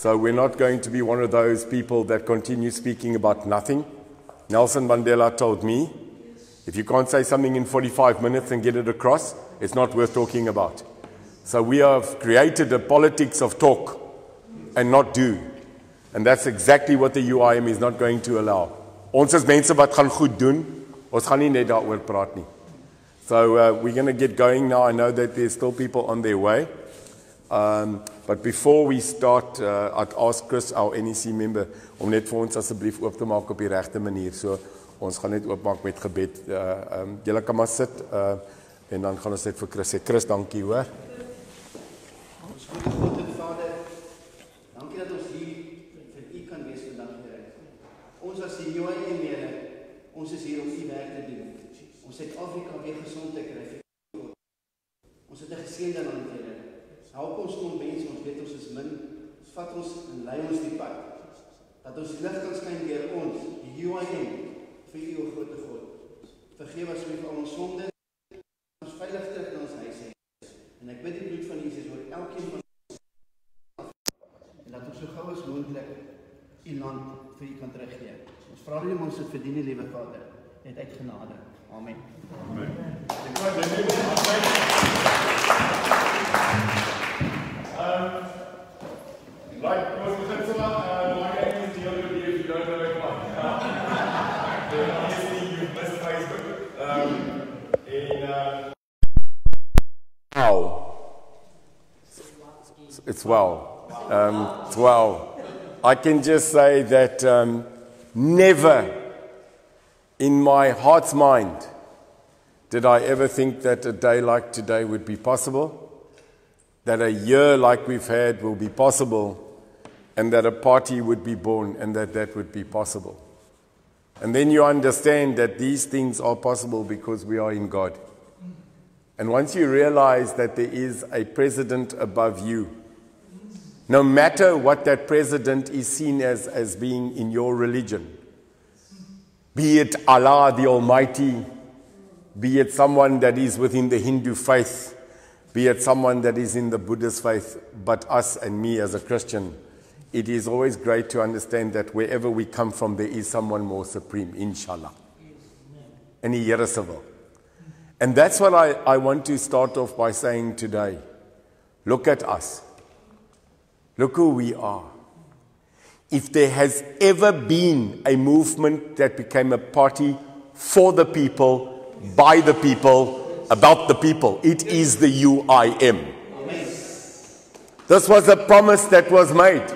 So we're not going to be one of those people that continue speaking about nothing. Nelson Mandela told me if you can't say something in 45 minutes and get it across, it's not worth talking about. So we have created a politics of talk and not do. And that's exactly what the UIM is not going to allow. Ons is mense wat gaan goed doen. Ons gaan nie net daaroor praat nie. So uh, we're going to get going now. I know that there's still people on their way. Um, but before we start, uh, I'd ask Chris, our NEC member, om net vir ons asseblief oop te maak op die regte manier. So ons gaan net oopmaak met gebed. Uh, um, julle kan maar sit uh, en dan gaan ons net vir Chris sê. Chris, dankie hoor. Ons goeie God en Vader, dankie dat ons hier vir U kan wees vandag, Here. Ons as die UIM, Here, ons is hier om U werk te doen. Om Suid-Afrika weer gesond te kry. Ons het 'n geseënde land, Here. Help ons om mense, ons weet ons is min, vat ons en lei ons die pad. Dat ons lig kan skyn deur ons, die UIM, vir U, o groot God. Vergewe asseblief al ons sondes. Ons veilig terug na ons huis. En ek bid die bloed van Jesus oor elkeen van en dat ons so gou as moontlik u land vir u kan teruggee. Ons vra nie om ons verdien liewe Vader, net uit genade. Amen. Like, wow. It's well. Um, it's well. I can just say that um, never in my heart's mind did I ever think that a day like today would be possible, that a year like we've had will be possible, and that a party would be born and that that would be possible. And then you understand that these things are possible because we are in God. And once you realize that there is a president above you, no matter what that president is seen as, as being in your religion, be it Allah the Almighty, be it someone that is within the Hindu faith, be it someone that is in the Buddhist faith, but us and me as a Christian, it is always great to understand that wherever we come from, there is someone more supreme, inshallah. And se. And that's what I, I want to start off by saying today. Look at us. Look who we are. If there has ever been a movement that became a party for the people, by the people, about the people, it is the UIM. This was a promise that was made.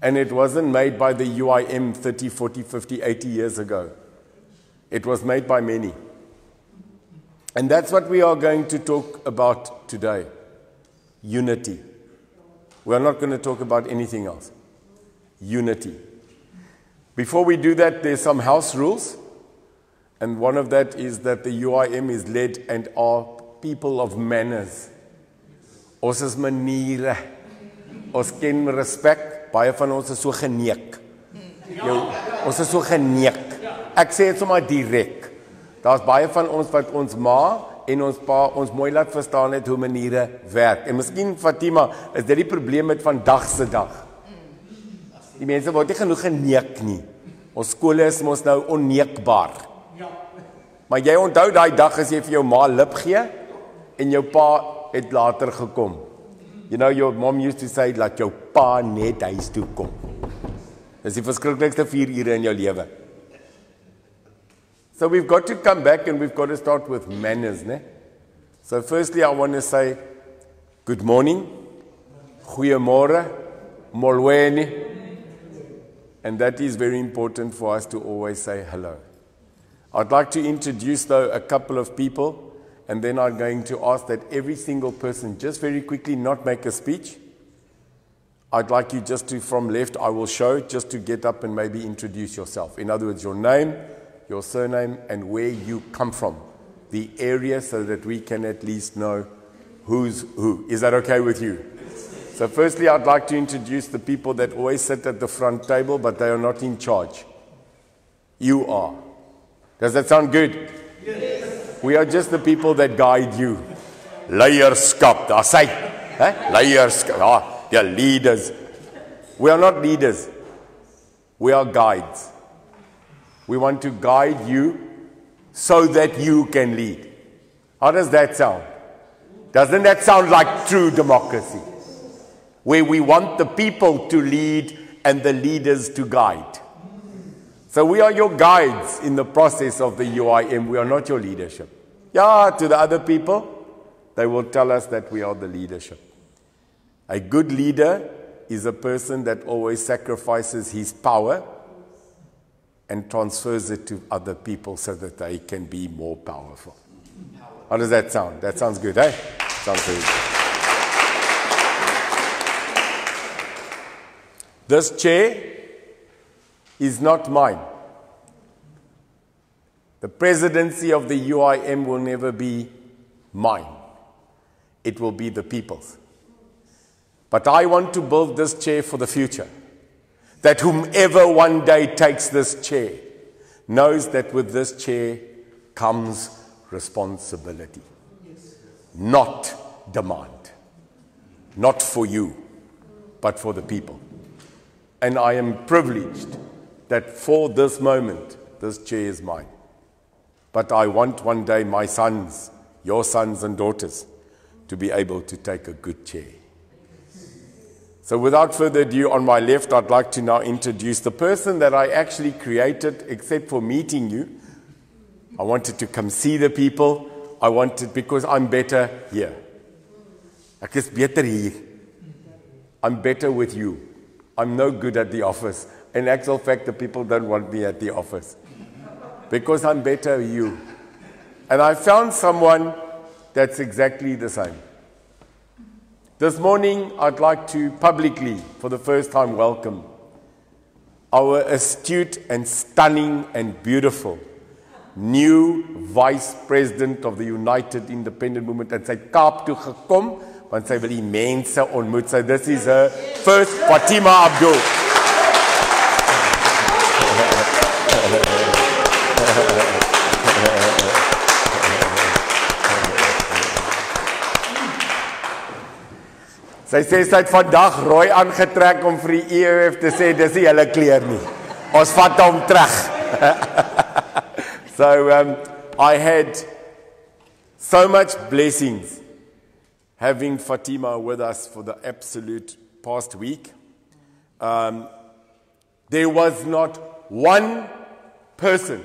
And it wasn't made by the UIM 30, 40, 50, 80 years ago. It was made by many. And that's what we are going to talk about today unity. We're not going to talk about anything else. Unity. Before we do that, there's some house rules. And one of that is that the UIM is led and are people of manners. Ons is maniere. Ons ken respek. Baie van ons is so geneek. Jou, ons is so geneek. Ek sê dit sommer direk. Daar's baie van ons wat ons ma en ons pa ons mooi laat verstaan het hoe maniere werk. En miskien Fatima, is dit die probleem met vandag se dag. Die mense word nie genoeg geneek nie. Ons skole is mos nou onneekbaar. Maar jy onthou daai dag as jy vir jou ma lip gee en jou pa het later gekom. You know your mom used to say laat jou pa net huis toe kom. Dis die verskriklikste 4 ure in jou lewe. So we've got to come back and we've got to start with manners, né? So firstly I want to say good morning. Goeiemôre. Molweni. And that is very important for us to always say hello. I'd like to introduce though a couple of people and then I'm going to ask that every single person just very quickly not make a speech. I'd like you just to, from left, I will show, just to get up and maybe introduce yourself. In other words, your name, your surname, and where you come from. The area so that we can at least know who's who. Is that okay with you? So, firstly, I'd like to introduce the people that always sit at the front table, but they are not in charge. You are. Does that sound good? Yes. We are just the people that guide you. Leierskap, daar's hy. Hè? Leierskap. Ja, die leaders. We are not leaders, we are guides. We want to guide you so that you can lead. How does that sound? Doesn't that sound like true democracy? Where we want the people to lead and the leaders to guide. So we are your guides in the process of the UIM. We are not your leadership. Yeah, to the other people, they will tell us that we are the leadership. A good leader is a person that always sacrifices his power and transfers it to other people so that they can be more powerful. How does that sound? That sounds good, eh? Sounds good. This chair is not mine. The presidency of the UIM will never be mine. It will be the people's. But I want to build this chair for the future. That whomever one day takes this chair knows that with this chair comes responsibility, not demand. Not for you, but for the people. And I am privileged that for this moment, this chair is mine. But I want one day my sons, your sons and daughters, to be able to take a good chair. So, without further ado, on my left, I'd like to now introduce the person that I actually created, except for meeting you. I wanted to come see the people. I wanted, because I'm better here. Ek is beter hier. I'm better with you. I'm no good at the office. In actual fact, the people don't want me at the office because I'm better than you. And I found someone that's exactly the same. This morning, I'd like to publicly, for the first time, welcome our astute and stunning and beautiful new vice president of the United Independent Movement en sy Kaap toe gekom want sy wil die mense ontmoet. So this is her first Fatima Abdul. Sy sê sy het vandag rooi aangetrek om vir die te sê dis nie hulle nie. Ons vat hom terug. so um I had so much blessings having Fatima with us for the absolute past week. Um, there was not one person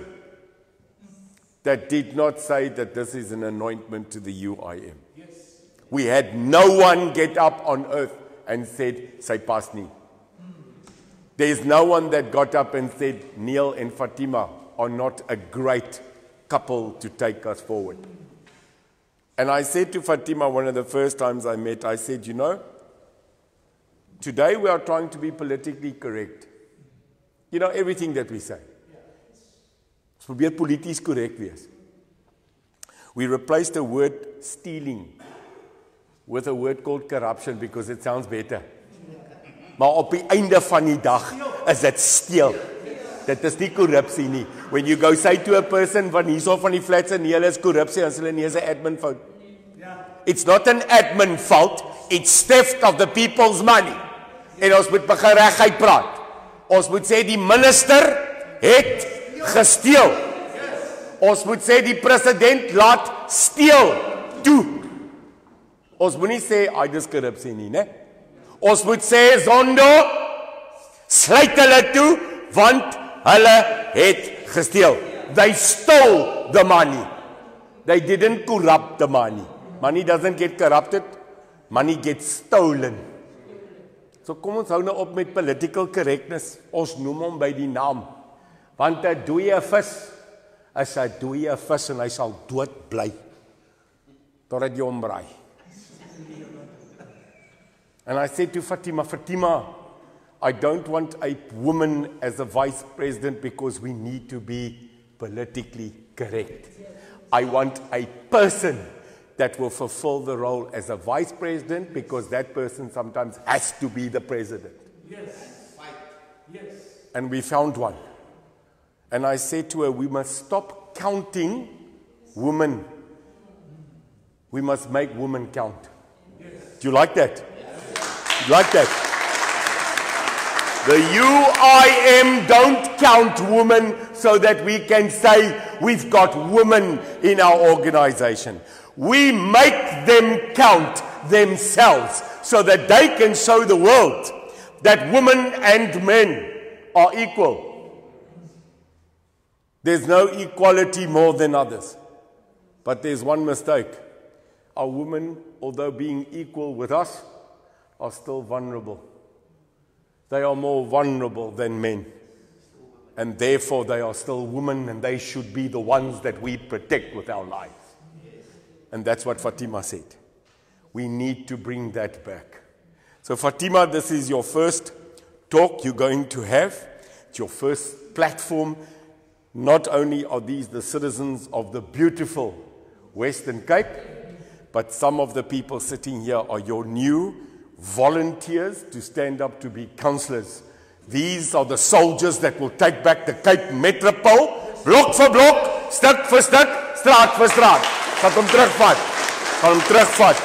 that did not say that this is an anointment to the UIM. Yes. We had no one get up on earth and said, Say Pasni. There's no one that got up and said, Neil and Fatima are not a great couple to take us forward. And I said to Fatima one of the first times I met, I said, You know, today we are trying to be politically correct. You know, everything that we say. Ons probeer polities korrek wees. We replaced the word stealing with a word called corruption because it sounds better. Maar op die einde van die dag is dit steel. Dit is nie korrupsie nie. When you go say to a person van hierso van die flats en hulle is korrupsie, dan hulle nee, is 'n admin fout. It's not an admin fault, it's theft of the people's money. En ons moet begin regheid praat. Ons moet sê die minister het gesteel. Ons moet sê die president laat steel toe. Ons moenie sê ai dis korrupsie nie, né? Ons moet sê Zondo sluit hulle toe want hulle het gesteel. They stole the money. They didn't corrupt the money. Money doesn't get corrupted. Money gets stolen. So kom ons hou nou op met political correctness. Ons noem hom by die naam. Want 'n dooie vis is 'n dooie vis en hy sal dood bly totdat jy hom braai. And I said to Fatima, Fatima, I don't want a woman as a vice president because we need to be politically correct. I want a person that will fulfill the role as a vice president because that person sometimes has to be the president. Yes. Fight. Yes. And we found one. And I said to her, we must stop counting women. We must make women count. Yes. Do you like that? Yes. You like that? The UIM don't count women so that we can say we've got women in our organization. We make them count themselves so that they can show the world that women and men are equal. There's no equality more than others. But there's one mistake. Our women, although being equal with us, are still vulnerable. They are more vulnerable than men. And therefore, they are still women, and they should be the ones that we protect with our lives. And that's what Fatima said. We need to bring that back. So, Fatima, this is your first talk you're going to have. It's your first platform. Not only are these the citizens of the beautiful Western Cape, but some of the people sitting here are your new volunteers to stand up to be councillors. These are the soldiers that will take back the Cape Metropole, blok vir blok, stuk vir stuk, straat vir straat. Gaan hom terugvat. Gaan hom terugvat.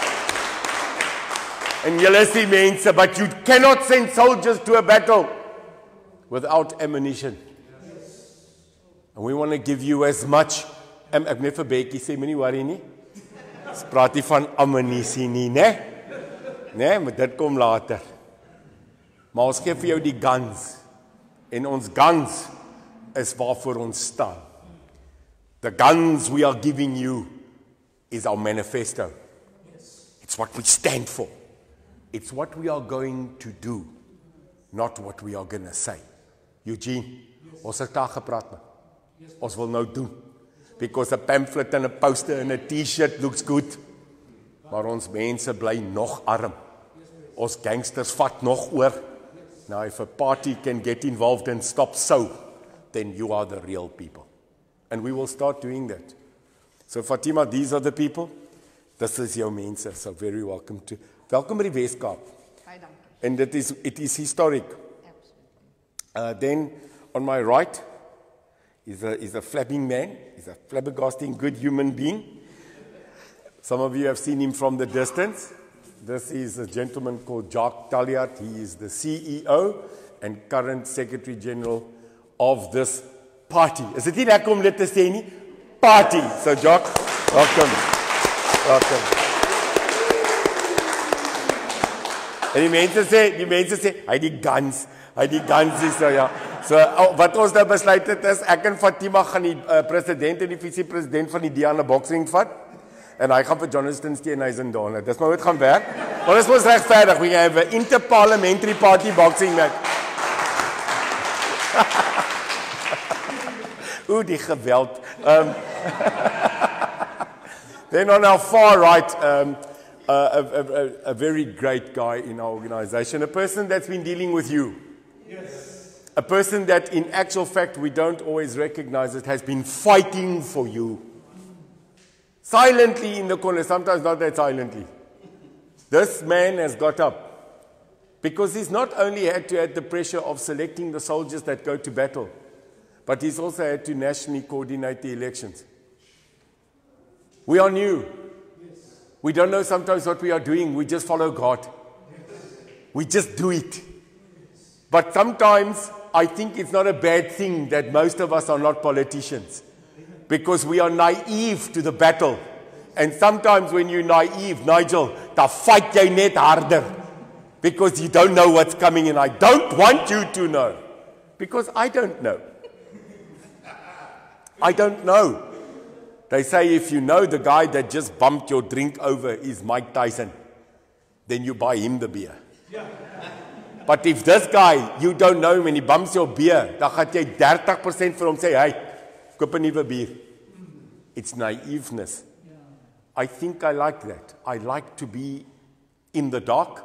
En julle is die but you cannot send soldiers to a battle without ammunition. And we want to give you as much em ek net vir Bekkie sê moenie worry nie. Ons praat nie van ammunisie nie, né? Nee, maar dit kom later. Maar ons gee vir jou die guns. En ons guns is waarvoor ons staan. The guns we are giving you is our manifesto. It's what we stand for. It's what we are going to do, not what we are going to say. Eugene, ons het daar gepraat. Man. Ons wil nou doen. Because a pamphlet and a poster and a T-shirt looks good. Maar ons mense bly nog arm. Ons gangsters vat nog oor. Now if a party can get involved and stop so, then you are the real people. And we will start doing that. So Fatima, these are the people. This is jou mense. So very welcome to. Welkom by die Weskaap. Baie dankie. And it is it is historic. Absoluut. Uh, then on my right is a, is a flapping man. He's a flabbergasting good human being. Some of you have seen him from the distance. This is a gentleman called Jacques Talliard. He is the CEO and current Secretary General of this party. Is dit nie lekker? Party. So Jacques, welcome. Welcome. En die mense sê, die mense hy het die guns, hy die guns hier so ja. So oh, wat ons nou besluit het is ek en Fatima gaan die uh, president en die vice-president van die Diana boxing vat en hy gaan vir Jonathan Steenhuisen daar. Dis maar hoe dit gaan werk. Maar dit is regverdig. We have an interparliamentary party boxing match. Oeh, die geweld. Um Then on our far right um uh, a, a, a, a very great guy in our organization, a person that's been dealing with you. A person that, in actual fact, we don't always recognize it, has been fighting for you. Silently in the corner, sometimes not that silently. This man has got up because he's not only had to add the pressure of selecting the soldiers that go to battle, but he's also had to nationally coordinate the elections. We are new. We don't know sometimes what we are doing, we just follow God. We just do it. But sometimes I think it's not a bad thing that most of us are not politicians because we are naive to the battle. And sometimes when you're naive, Nigel, the fight jy net harder because you don't know what's coming and I don't want you to know because I don't know. I don't know. They say if you know the guy that just bumped your drink over is Mike Tyson, then you buy him the beer. But if this guy, you don't know him and he bumps your beer, dan gaan jy 30% vir hom sê, "Hey, koop 'n nuwe bier." It's naiveness. I think I like that. I like to be in the dark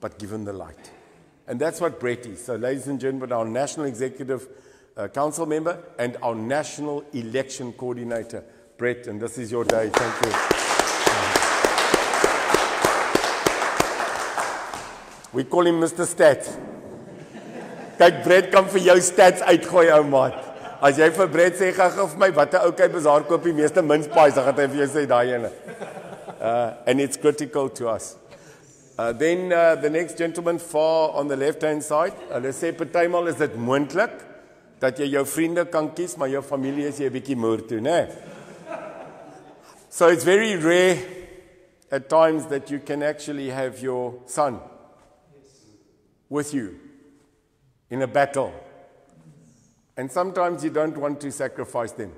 but given the light. And that's what Brett is. So ladies and gentlemen, our national executive uh, council member and our national election coordinator, Brett, and this is your day. Thank you. We call him Mr. Stats. Kyk, Brett kan vir jou stats uitgooi ou maat. As jy vir Brett sê gou-gou vir my watter ou kyk bazaar koop die meeste minspies, dan gaan hy vir jou sê daai ene. Uh and it's critical to us. Uh, then uh, the next gentleman far on the left-hand side. Hulle sê partymal is dit moontlik dat jy jou vriende kan kies, maar jou familie is jy 'n bietjie moer toe, né? So it's very rare at times that you can actually have your son with you in a battle. And sometimes you don't want to sacrifice them.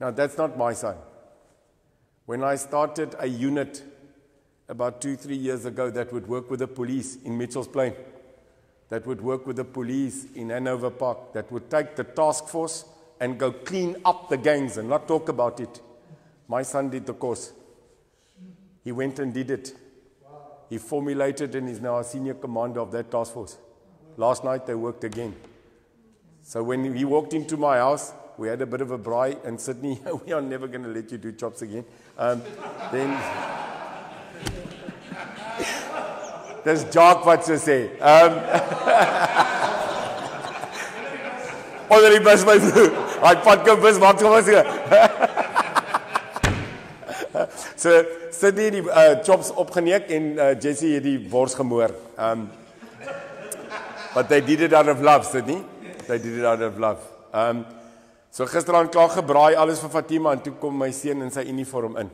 Now, that's not my son. When I started a unit about two, three years ago that would work with the police in Mitchell's Plain, that would work with the police in Hanover Park, that would take the task force and go clean up the gangs and not talk about it. My son did the course. He went and did it. He formulated and is now a senior commander of that task force. Last night they worked again. So when he walked into my house, we had a bit of a braai, and Sydney, we are never going to let you do chops again. Um, then Dis Jock wat so sê. Ehm Onder die bus so sit hier die uh, chops opgeneek en uh, Jessie het die wors gemoor. Um, But they did it out of love, Sydney. They did it out of love. Um, so gisteraan klaar gebraai alles vir Fatima en toe kom my seun in sy uniform in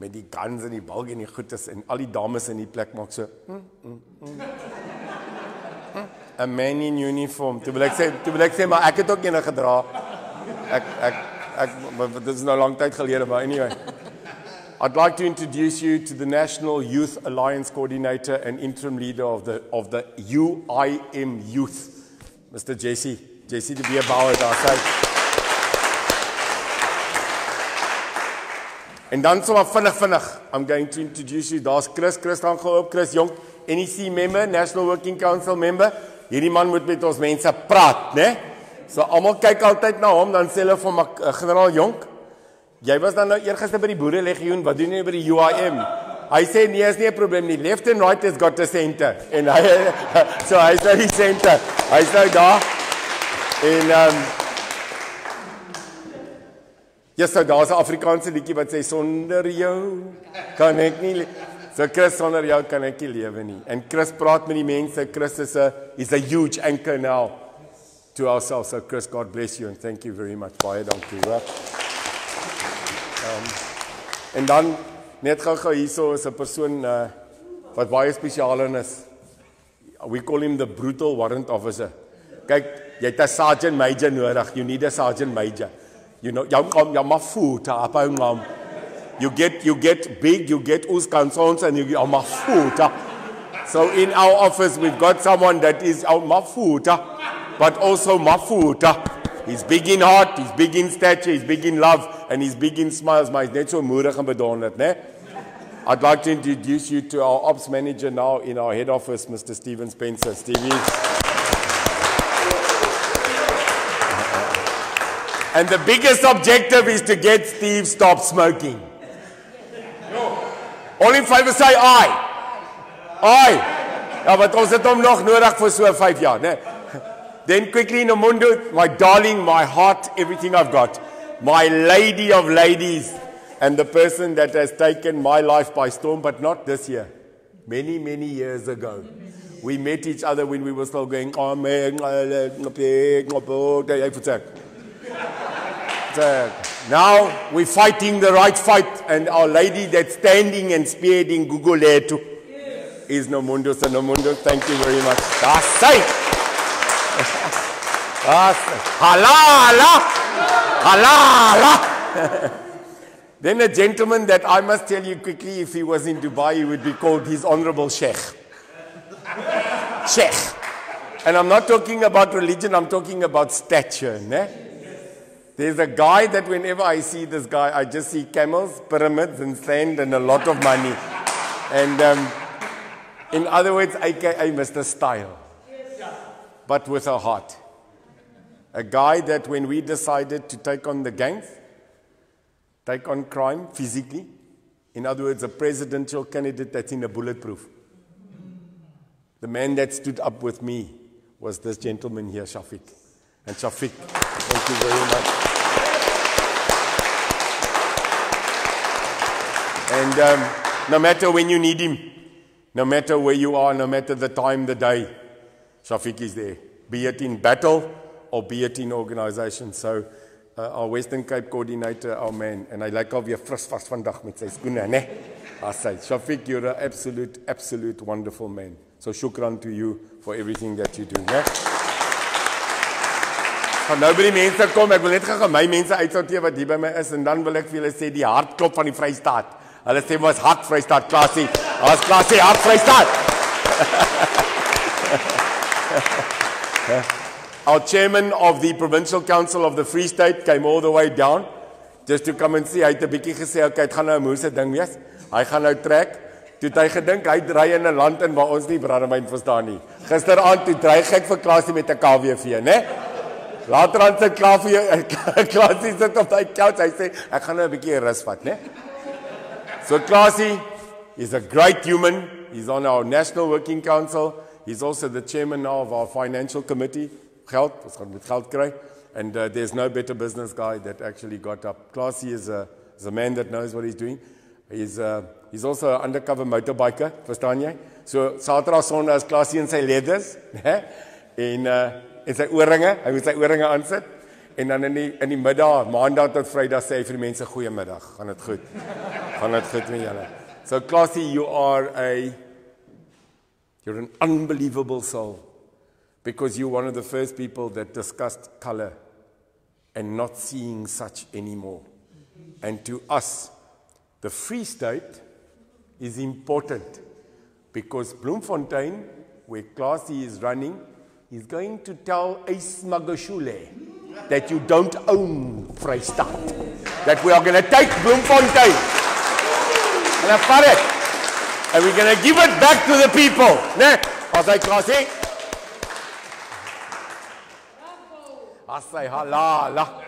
met die guns en die balk en die goedes en al die dames in die plek maak so mm, mm, mm. a man in uniform toe wil ek sê toe wil ek sê maar ek het ook eendag gedra ek ek ek dit is nou lank tyd gelede maar anyway I'd like to introduce you to the National Youth Alliance Coordinator and interim leader of the of the UIM Youth Mr Jesse Jesse de Beer Bauer daar sê En dan sommer vinnig vinnig, I'm going to introduce you. Daar's Chris, Chris dan gou op, Chris Jong, NEC member, National Working Council member. Hierdie man moet met ons mense praat, né? So almal kyk altyd na hom, dan sê hulle vir my uh, generaal Jonk, jy was dan nou eergister by die boere legioen, wat doen jy by die UIM? Hy sê nee, is nie 'n probleem nie. Left and right has got a center. En hy so hy's nou die center. Hy's nou daar. En ehm um, Ja, so daar's 'n Afrikaanse liedjie wat sê sonder jou kan ek nie So Chris sonder jou kan ek nie lewe nie. En Chris praat met die mense. Chris is a is a huge anchor now to ourselves. So Chris, God bless you and thank you very much. Baie dankie. Hoor. Um, en dan net gou-gou hierso is 'n persoon uh, wat baie spesiaal is. We call him the brutal warrant officer. Kyk, jy het 'n sergeant major nodig. You need a sergeant major. You know, yamafuta apa ngam. You get you get big, you get uskansons and you get mafuta. So in our office we've got someone that is our mafuta, but also mafuta. He's big in heart, he's big in stature, he's big in love, and he's big in smiles, maar hy's net so moedig en bedonderd, né? I'd like to introduce you to our ops manager now in our head office, Mr. Steven Spencer. Stevie. And the biggest objective is to get Steve stop smoking. No. Only five say I. I. Ja, wat ons het hom nog nodig vir so 5 jaar, né? Then quickly Nomundo, my darling, my heart, everything I've got. My lady of ladies and the person that has taken my life by storm but not this year. Many, many years ago. We met each other when we were still going, man, now we're fighting the right fight, and our lady that's standing and spearheading Google yes. is Nomundo. So, Nomundo, thank you very much. That's right. Halala! Halala! then a gentleman that I must tell you quickly, if he was in Dubai, he would be called His Honorable Sheikh. Sheikh. And I'm not talking about religion, I'm talking about stature. Ne? There's a guy that whenever I see this guy, I just see camels, pyramids, and sand, and a lot of money. And um, in other words, aka Mr. Style, but with a heart. A guy that when we decided to take on the gangs, take on crime physically, in other words, a presidential candidate that's in a bulletproof. The man that stood up with me was this gentleman here, Shafiq. And Shafiq, thank you very much. And um, no matter when you need him, No matter where you are, no matter the time, the day, Shafiq is there. Be it in battle or be it in organization. So, uh, our Western Cape coordinator, our man, and hy lyk al weer fris vas vandag met sy skoene, né? As hy, Shafiq, you're an absolute, absolute wonderful man. So, shukran to you for everything that you do, né? Gaan nou by die mense kom, ek wil net gou my mense uitsorteer wat hier by my is en dan wil ek vir julle sê die hartklop van die Vrystaat. Hulle sê mos hart Vrystaat klasie. Ons klasie hart Vrystaat. Our chairman of the Provincial Council of the Free State came all the way down just to come and see. Hy het 'n bietjie gesê, "Oké, dit gaan nou 'n moeëse ding wees. Hy gaan nou trek." Toe het hy gedink hy dry in 'n land in waar ons nie brandewyn verstaan nie. Gisteraand toe dry ek vir klasie met 'n KWV, né? Later aan sit klaar vir jou klasie sit op daai couch. Hy sê, "Ek gaan nou 'n bietjie rus vat, né?" So Classy is a great human. He's on our National Working Council. He's also the chairman now of our financial committee. Geld, ons gaan met geld kry. And uh, there's no better business guy that actually got up. Classy is a, is a man that knows what he's doing. He's, uh, he's also an undercover motorbiker, verstaan jy? So Saterdag Sondag is Classy in sy leathers, né? En uh en sy oorringe, hy moet sy oorringe aansit. En dan in die in die middag, maandag tot Vrydag sê hy vir die mense goeiemiddag. Gaan dit goed? Gaan dit goed met julle? So Classy, you are a you're an unbelievable soul because you're one of the first people that discussed color and not seeing such anymore. And to us, the Free State is important because Bloemfontein, where Classy is running, is going to tell Ace Magashule that you don't own Vrystaat. That we are going to take Bloemfontein. And got it. And we're going to give it back to the people. Ne? As hy klaar sê. As halala.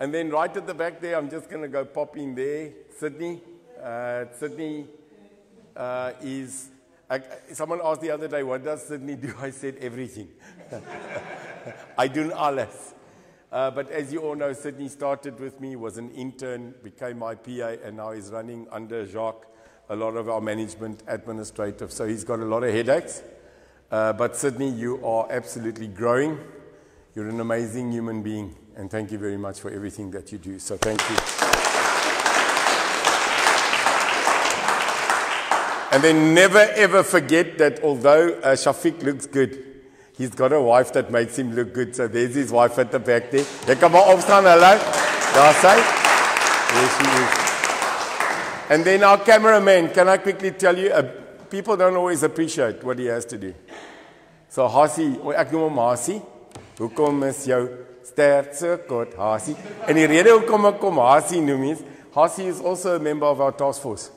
And then right at the back there, I'm just going to go pop in there. Sydney. Uh, Sydney uh, is I, someone asked the other day, what does Sydney do? I said everything. I do alles. Uh, but as you all know, Sydney started with me, was an intern, became my PA, and now he's running under Jacques a lot of our management administrative. So he's got a lot of headaches. Uh, but Sydney, you are absolutely growing. You're an amazing human being. And thank you very much for everything that you do. So thank you. And then never ever forget that although uh, Shafiq looks good, he's got a wife that makes him look good. So there's his wife at the back there. Jy kan maar opstaan, hallo. Daar. There she is. And then our cameraman, can I quickly tell you, uh, people don't always appreciate what he has to do. So Hasi, ek noem hom Hasi. Hoekom is jou ster so kort, Hasi? En die rede hoekom ek hom Hasi noem is, Hasi is also a member of our task force.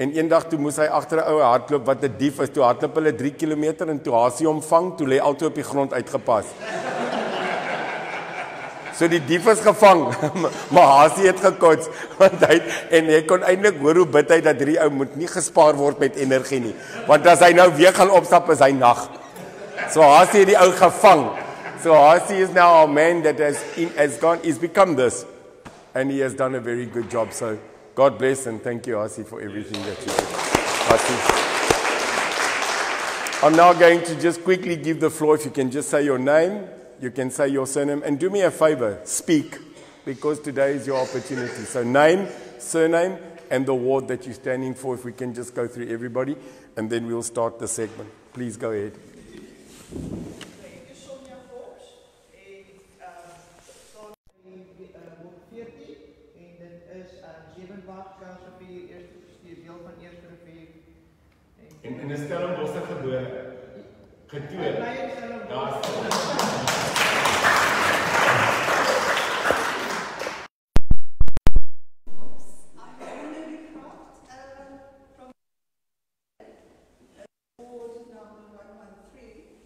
En eendag toe moes hy agter 'n ou hardloop wat 'n dief is. Toe hardloop hulle 3 km en toe Hasie hom vang, toe lê altoe op die grond uitgepas. So die dief is gevang, maar Hasie het gekots want hy en hy kon eintlik hoor hoe bid hy dat hierdie ou moet nie gespaar word met energie nie. Want as hy nou weer gaan opstap is hy nag. So Hasie het die ou gevang. So Hasie is now a man that has in, has gone is become this and he has done a very good job so God bless and thank you, Asi, for everything that you do. Asi. I'm now going to just quickly give the floor. If you can just say your name, you can say your surname, and do me a favor, speak, because today is your opportunity. So, name, surname, and the ward that you're standing for. If we can just go through everybody, and then we'll start the segment. Please go ahead. In Stellenbosch. Getoer. Daar's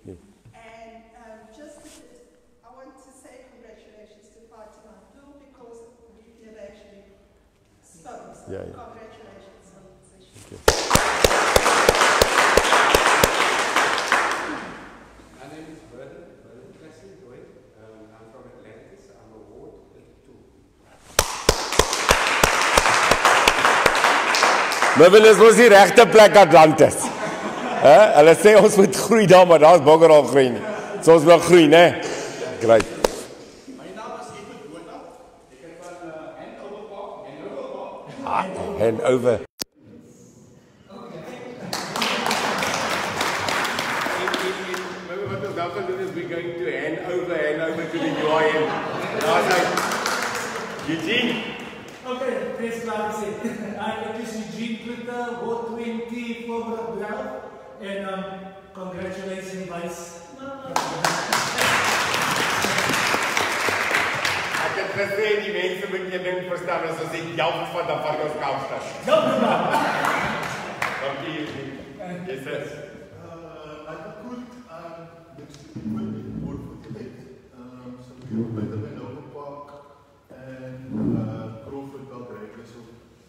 And just, I want to say congratulations to Fatima Abdul because we've never actually spoken. So Yeah, yeah. Mobile is mos die regte plek Atlantis. Hè? Eh? Hulle sê ons moet groei daar, maar daar's boggerol groei nie. So ons wil groei, né? Nee? Great. Ah, hand over. we're going to hand over, hand over to the UIM. And I was like, Eugene, Eugene Plitter, Ward 20, former of and um, congratulations, Vice. ek het gesê die mense moet een ding verstaan as ons die help van die van ons Kaapstad. Help me, man. Dankie Eugene. Yes, sir. Uh, ek het goed aan niks te doen met die woord van die wet. Um, so hier by die Menove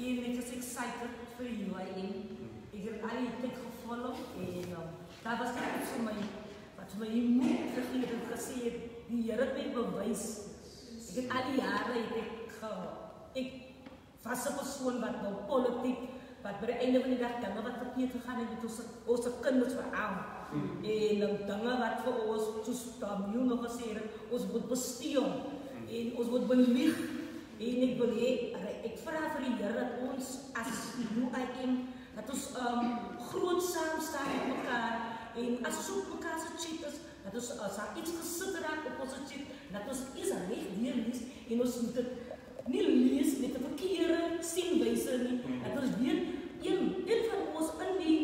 En ik is excited voor UIN. Ik heb al die tijd gevolgd en uh, dat was echt iets voor mij. Wat mij niet vergeten gezien, die Heer het mij bewijs. Ik heb al die jaren, ik, ge, ik was een persoon wat nou politiek wat by die einde van die dag dinge wat verkeerd gegaan het met ons ons kinders verhaal. En um, dinge wat vir ons soos Damiel nog gesê het, ons moet besteel en ons moet belieg. En ek wil hê ek vra vir die Here dat ons as UIM dat ons um, groot saam staan met mekaar en as op mekaar se chat is, dat ons as daar iets gesit raak op ons chat, dat ons is reg weer lees en ons moet dit nie lees met 'n verkeerde sienwyse nie. Dat ons weet een een van ons in die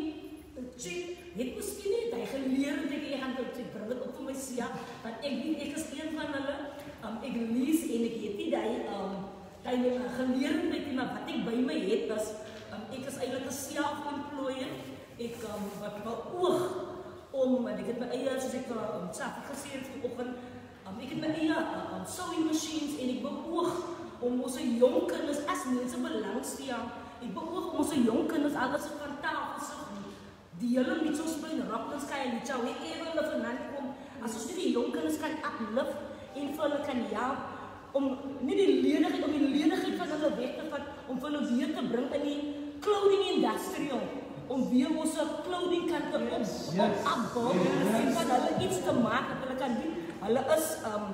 chat het miskien net hy geleer dat ek ek gaan dit bring dit op vir my sia, want ek weet ek is een van hulle. Um, ek lees en ek het nie daai um daai uh, geleerdheid nie, maar wat ek by my het is um, ek is eintlik 'n self-employed. Ek um, wat beoog om en ek het my eie soos ek um, self gesê het vanoggend Um, ek het my eie um, sewing machines en ek beoog om ons jong kinders as mense belangstel. Ek beoog om ons jong kinders alles van tafel sit. Die hele met ons by Rocklands kan jy jou ewe hulle vanaand kom. As ons die jong kinders kan uplift en vir hulle kan help om nie die lenigheid om die lenigheid van hulle weg te vat om vir hulle weer te bring in die clothing industry om weer ons clothing kan te op op opbou en van hulle iets te maak dat hulle kan doen. Hulle is um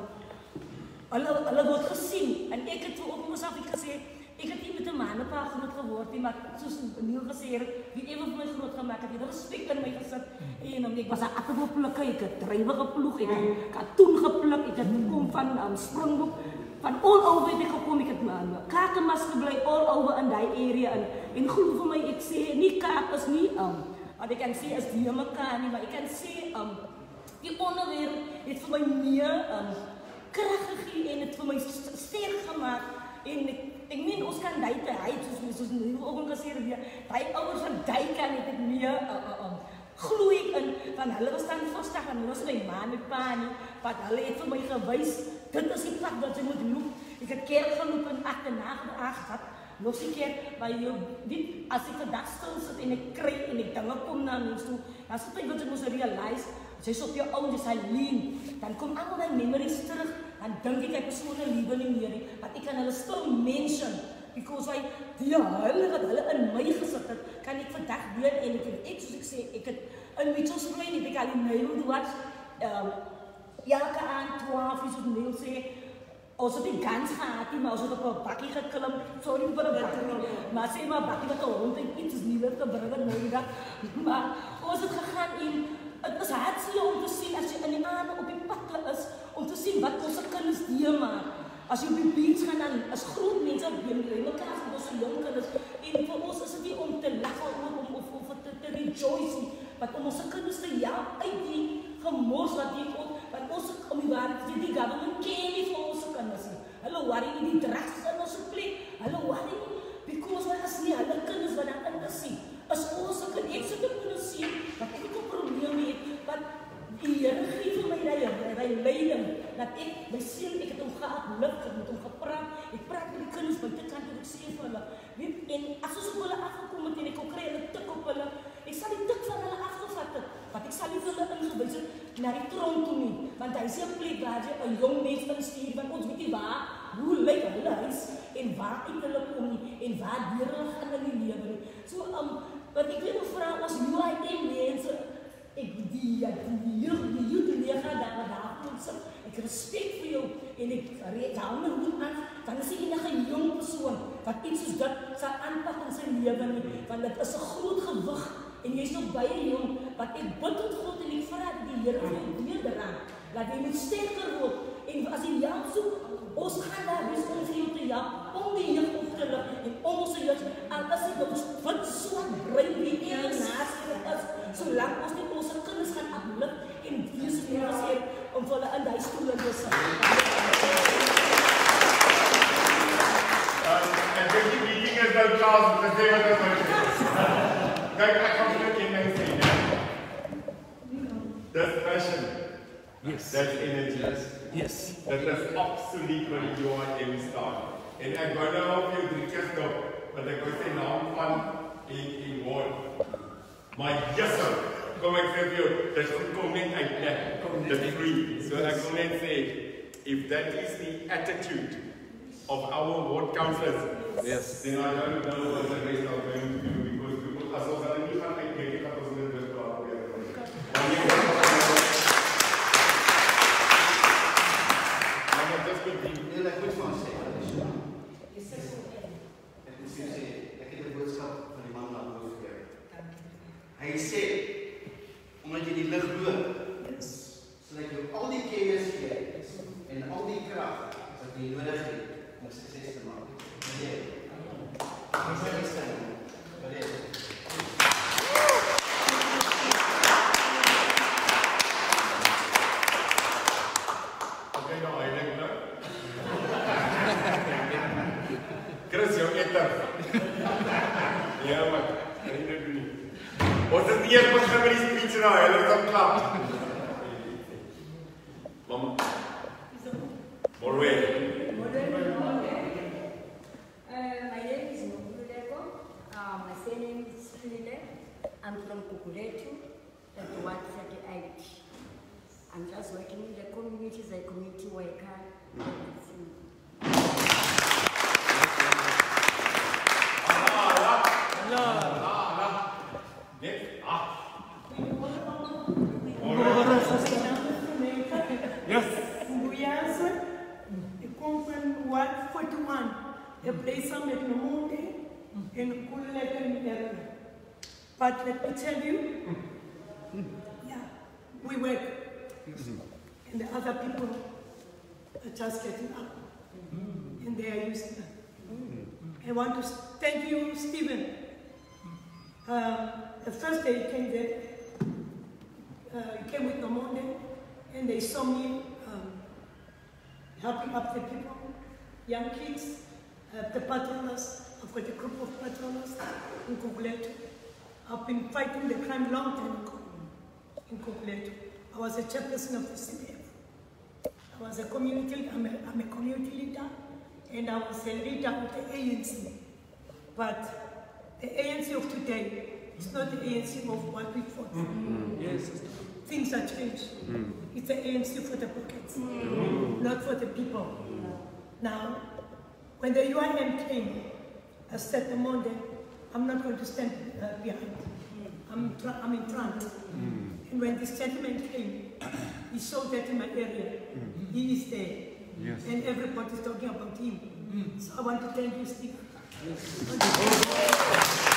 hulle hulle word gesien. En ek het op myself ek gesê ek het nie met 'n mannepa groot geword nie maar soos Neil gesê het wie ewe vir my groot gemaak het, het respek in my gesit. En um, ek was 'n appelplukker, ek het drywe geploeg, ek het katoen gepluk, ek het kom van um, Springbok van all over het ek gekom, ek het man Kakamas gebly all over in daai area en en glo vir my ek sê nie Kaap is nie um wat ek kan sê is die mekaar nie maar ek kan sê um die onderwêreld het vir my meer um krag gegee en het vir my st- sterk gemaak. En ek ek meen ons kan daai te hy soos ons soos nou ook gesê het weer daai ouers van daai kan het ek meer uh, uh, um, gloei in. Van hulle was dan vastig en hulle was my ma en pa nie wat hulle het vir my gewys dit is die pad wat jy moet loop. Ek het kerk geloop en agterna geag nog een keer by jou weet as ek vandag stil sit en ek kry en ek dinge kom na mens toe dan sit ek wat jy moet realize as jy so op jou is hy lean dan kom al my memories terug dan dink ek ek persone liewe nie meer nie want ek kan hulle still mention because hy die hulle wat hulle in my gesit het kan ek vandag weer en ek het ek soos ek sê ek het in Mitchells Plain het ek al die neighborhood watch um, elke aand 12 is wat Neil sê Ons het die kans gehad, nie, maar ons het op 'n bakkie geklim. Sorry vir 'n bakkie. Maar sê maar bakkie wat 'n hond en iets is nuwe te bring nou dag. Maar ons het gegaan en dit is hartseer om te sien as jy in die aande op die pad is om te sien wat ons kinders deel maak. As jy op die beach gaan dan is groot mense op die by mekaar met ons jong kinders en vir ons is dit nie om te lag oor om of of te, te rejoice nie, maar om ons kinders te help uit die gemors wat hier Ons om die waarheid jy die government care nie vir ons kinders nie. Hulle worry nie die drugs in ons plek. Hulle worry nie because wat as nie hulle kinders wat daar in is nie. As ons kan ek sit op hulle sien wat ek 'n probleem het wat die Here gee vir my daai daai leiding dat ek my siel ek het hom geadmik, ek het hom gepraat. Ek praat met die kinders buitekant en ek sê vir hulle, weet en as ons op hulle afgekom het en ek kon kry hulle tik op hulle, ek sal die tik van hulle afgevat het, want ek sal nie vir hulle na die tronk toe nie. Want hy sê 'n plek waar jy 'n jong mens kan stuur, want ons weet nie waar, hoe lyk hulle huis en waar uit hulle kom nie en waar deur hulle gaan in die lewe nie. So um wat ek wil vra ons UIM mense ek die ja die jeug die jeug die leer gaan daar daar kom so ek respek vir jou en ek reed hou my hoed aan dan is jy enige jong persoon wat iets soos dit sal aanpak in sy lewe nie want dit is 'n groot gewig en jy's nog baie jong wat ek bid tot God en ek vra die Here vir jou weer daaraan laat jy moet sterker word. En as jy help soek ons gaan daar wees om vir jou te help om die jeug op te lig en om ons jeug aan as dit ons wat so brein die een naas is solank ons nie ons kinders gaan aflig en wees vir ons hier om vir hulle in daai stoele te sit. Um, ek dink die meeting is nou klaar, dit is wat ons Kyk, ek Yes. That's energy. Yes. Dit is absoluut wat die UIM staan. En ek wou nou op jou drie keer stop, want ek wou sê naam van en en woord. Maar jesse, kom ek sê vir jou, dit kom net uit net. Dit is free. So ek wil net sê, if that is the attitude of our ward councillors, Yes. then I don't know what the rest are going to do because people as ons hulle nie gaan uitkyk dat ons dit Hy sê, omdat jy die lig loop, sal ek jou al die kennis gee en al die krag wat jy nodig het om sukses te maak. Nee. Ons sê met die speech nou, hulle het klap. Mamma. Morwe. Uh, my name is Muguleko. Uh, my surname is Philile. I'm from Gugulethu, at Ward 38. I'm just working in the community as a community worker. Net ah. Yes. Mbuyaza, I come from Ward 41, a place I'm at Namunde in Kullekan area. But let me tell you, yeah, we work, and the other people are just getting up, and they are using them. I want to thank you, Stephen. Uh, the first day you came there, uh, you came with Namunde, and they saw me um, helping up the people, young kids, uh, the patrollers. I've got a group of patrollers in Gugulethu. I've been fighting the crime long time ago in Gugulethu. I was a chairperson of the CDF. I was a community, I'm a, I'm a community leader, and I was a leader of the ANC. But the ANC of today is not the ANC of what we fought for. Mm-hmm. Yes. Things are changed. Mm-hmm. It's the ANC for the pockets, mm-hmm. not for the people. Now, when the UIM came, I said to Monday, I'm not going to stand uh, behind. I'm, I'm in front. Mm. And when this gentleman came, he saw that in my area. Mm. He is there. Yes. And everybody's talking about him. Mm. So I want to thank you, Steve. Julle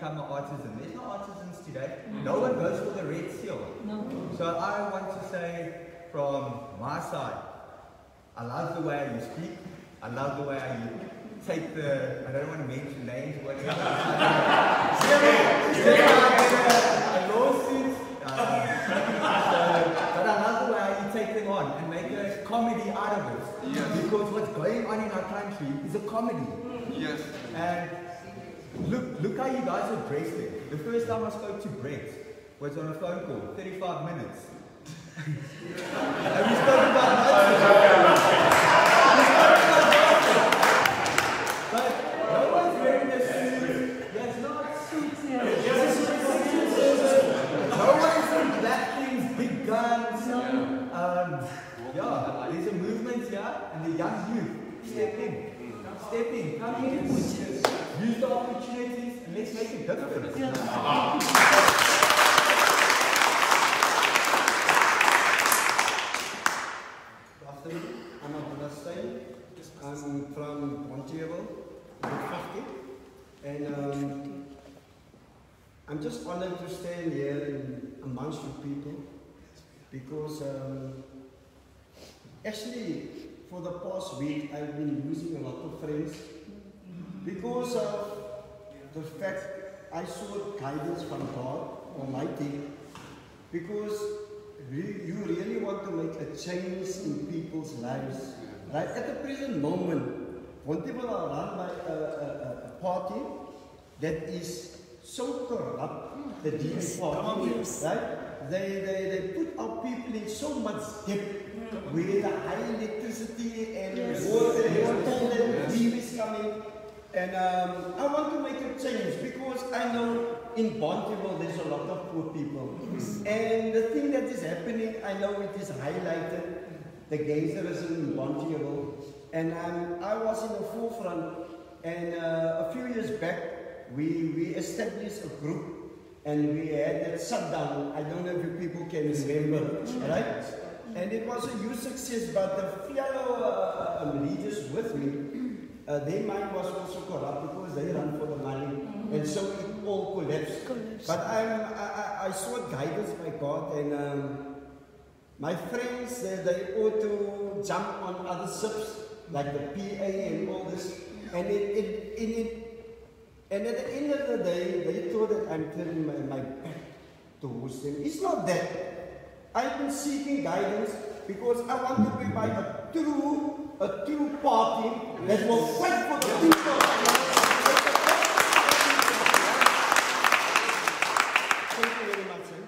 become an artisan. There's no artisans today. No one goes for the red seal. No. So I want to say from my side, I love the way you speak. I love the way you take the, I don't want to mention names, whatever. a lawsuit. Um, but I love the way you take them on and make a comedy out of it. Because what's going on in our country is a comedy. Yes. And look, look how you guys are dressed it. The first time I spoke to Brett was on a phone call, 35 minutes. and we spoke about But no one's wearing a suit. Not suits. No one's in black things, big. Um, yeah, there's a movement here, and the young youth step in. Step in, come in, use the opportunities, and let's make a difference. Good afternoon. I'm Abdullah Stein. I'm from Montreal, 50. And um, I'm just honored to stand here in, amongst you people because um, actually for the past week I've been losing a lot of friends because of the fact I sought guidance from God Almighty because you really want to make a change in people's lives. Right at the present moment, when people are run by a, a, a- party that is so corrupt, the party, right? They, they, they put our people in so much debt mm. with the high electricity and Yes. water and Yes. that Yes. bill is coming. And um, I want to make a change because I know in Bonteville there's a lot of poor people. And the thing that is happening, I know it is highlighted, the gangsterism in Bonteville. And um, I was in the forefront. And uh, a few years back, we, we established a group and we had that shutdown. I don't know if you people can remember, right? And it was a huge success, but the fellow uh, leaders with me, uh, their mind was also corrupt because they run for the money. And so it all collapsed. But I'm, I, I, I sought guidance by God and um, my friends, they, they ought to jump on other ships like the PA and all this. And it, it, it, it and at the end of the day, they thought that I'm turning my, my back towards them. It's not that. I've been seeking guidance because I want to be by a true, a true party that will fight for the people. Thank you very much. sir.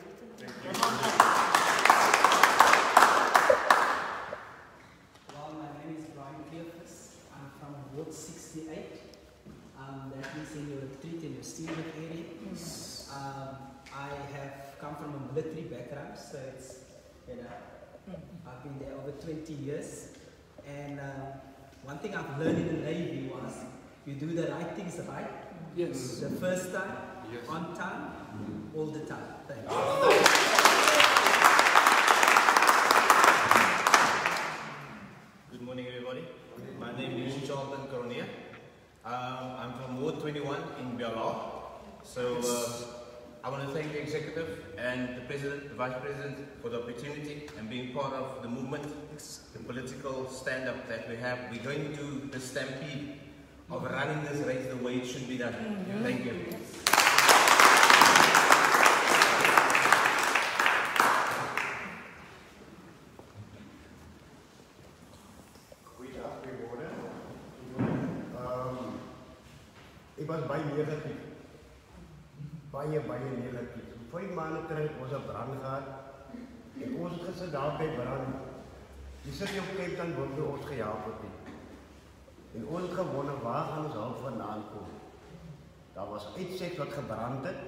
Well, my name is Brian Cleophas. I'm from Ward 68. Um, that means in your retreat in your Steenberg area. Um, I have come from a military background, so it's, you know, I've been there over 20 years. And um, one thing I've learned in the Navy was you do the right things right. Yes. The first time, Yes. on time, all the time. Thank you. Good morning, everybody. My name is Charlton Coronia. Um, I'm from Ward 21 in Bella. So, uh, I want to thank the executive and the president, the vice president for the opportunity and being part of the movement, the political stand-up that we have. We're going to do the stampede of running this race the way it should be done. Mm-hmm. Thank you. Baie baie negatief. Vyf maande terug was 'n brand gehad. En ons het gesit daar by brand. Die sit op Cape Town word ons gehelp het. nie. En ons het gewonder waar gaan ons hulp vandaan kom? Daar was uitsek wat gebrand het.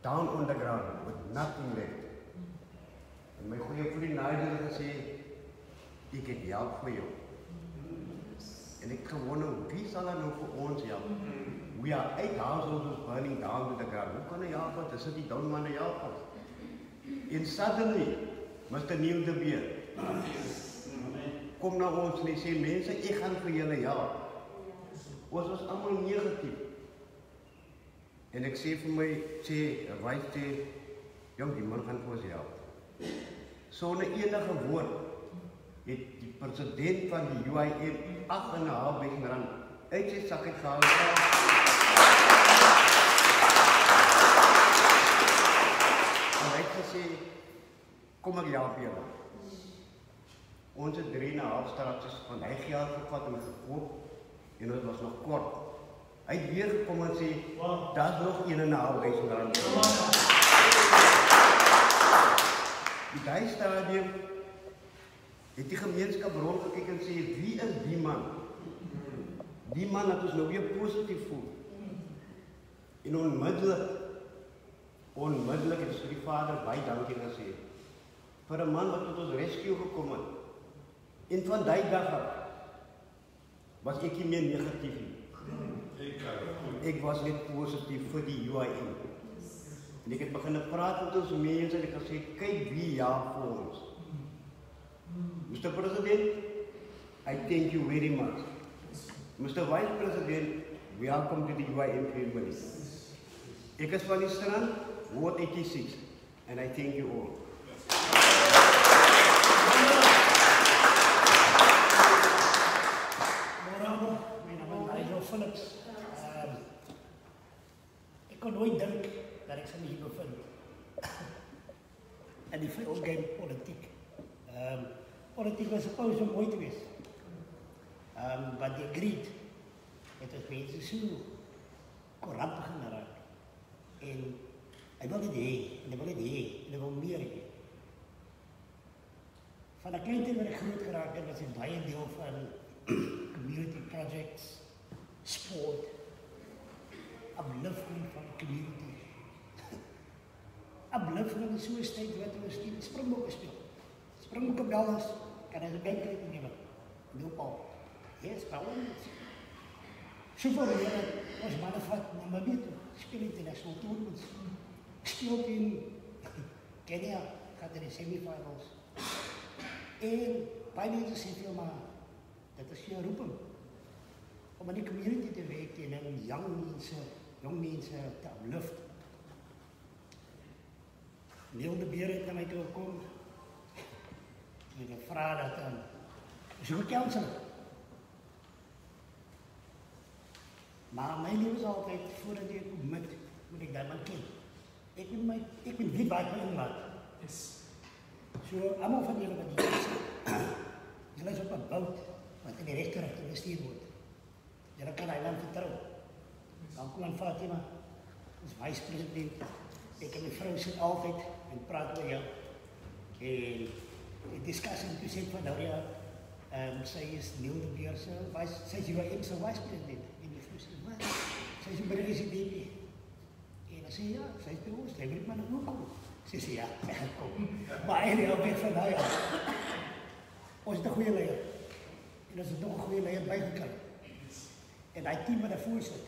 Down underground with nothing left. En my goeie vriend Nigel het gesê ek het help vir jou. En ek gewonder wie sal dan nou vir ons help? We are eight households burning down to the ground. Hoe kan hy help? Dit is die down man help ons. And suddenly, Mr. Neil de Beer, kom na ons en sê mense, ek gaan vir julle help. Ons was almal negatief. En ek sê vir my, sê, wys sê, jong, die man gaan vir ons help. Sonder enige woord het die president van die UIF 8,5 miljoen rand uit sy sak uit En hy het gesê, kom ek help julle. Ons het 3,5 straatjies van hy geld gevat en gekoop en dit was nog kort. Hy het weer gekom en sê, daar's nog 1,5 miljoen rand. In daai stadium het die gemeenskap rondgekyk en sê, wie is die man? Die man het ons nou weer positief voel. En onmiddellik, onmiddellik het sy vader baie dankie gesê vir 'n man wat tot ons rescue gekom het. En van daai dag af was ek nie meer negatief nie. Ek was net positief vir die UIN. En ek het begin praat met ons mense en ek het gesê, kyk wie ja vir ons. Mr. President, I thank you very much. Mr. Vice President, welcome to the UIM family. Ek is van die strand, Ward 86, and I thank you all. Moramo, my naam is Nigel Phillips. Um, ek kon nooit dink dat ek sou hier bevind. en die veel game politiek. Um, politiek was supposed om mooi te wees. Um, but die greed het ons mense so korrupt begin raak. En الوجدي الوجدي البومبيري فانا كنت مريكروتر على جبهه الضعيف van community projects sport. Uplifting van community. Uplifting so 'n tyd wat ons die springbok gespeel springbok op dallas kan as 'n bank kry nie wat nou al yes balance Sou vir hulle ons manne vat na Mali toe, speel internasionaal toernooie. Tournaments. Speel in Kenia, gaat in de semifinals. En mense sê vir jou maar dit is jou roeping om in die community te werk en jong mense, jong mense te uplift. Neil de Beer het na my toe gekom en gevra dat um, is 'n counselor? Maar my lewe is altyd voordat ek commit, moet ek daai man ken. Ek moet my ek moet weet waar ek my inlaat. Yes. So, almal van julle wat hier is, julle is op 'n boot wat in die regte rigting gestuur word. Julle kan hy land vertrou. Dan kom aan Fatima, ons vice-president. Ek en my vrou sit altyd en praat oor jou. En die discussie toe sê van nou ja, ehm um, sy is Neil de Beer se vice, sy is UIM se vice-president. En my vrou sê, "Wat? Sy is 'n president." Sê, "Ja, sy is by ons, sy wil maar nou kom." Sy sê, "Ja, gaan kom." Maar hy het alweer van daai af. Ons het 'n goeie leier. En ons het nog 'n goeie leier bygekry. En hy team wat daarvoor sit.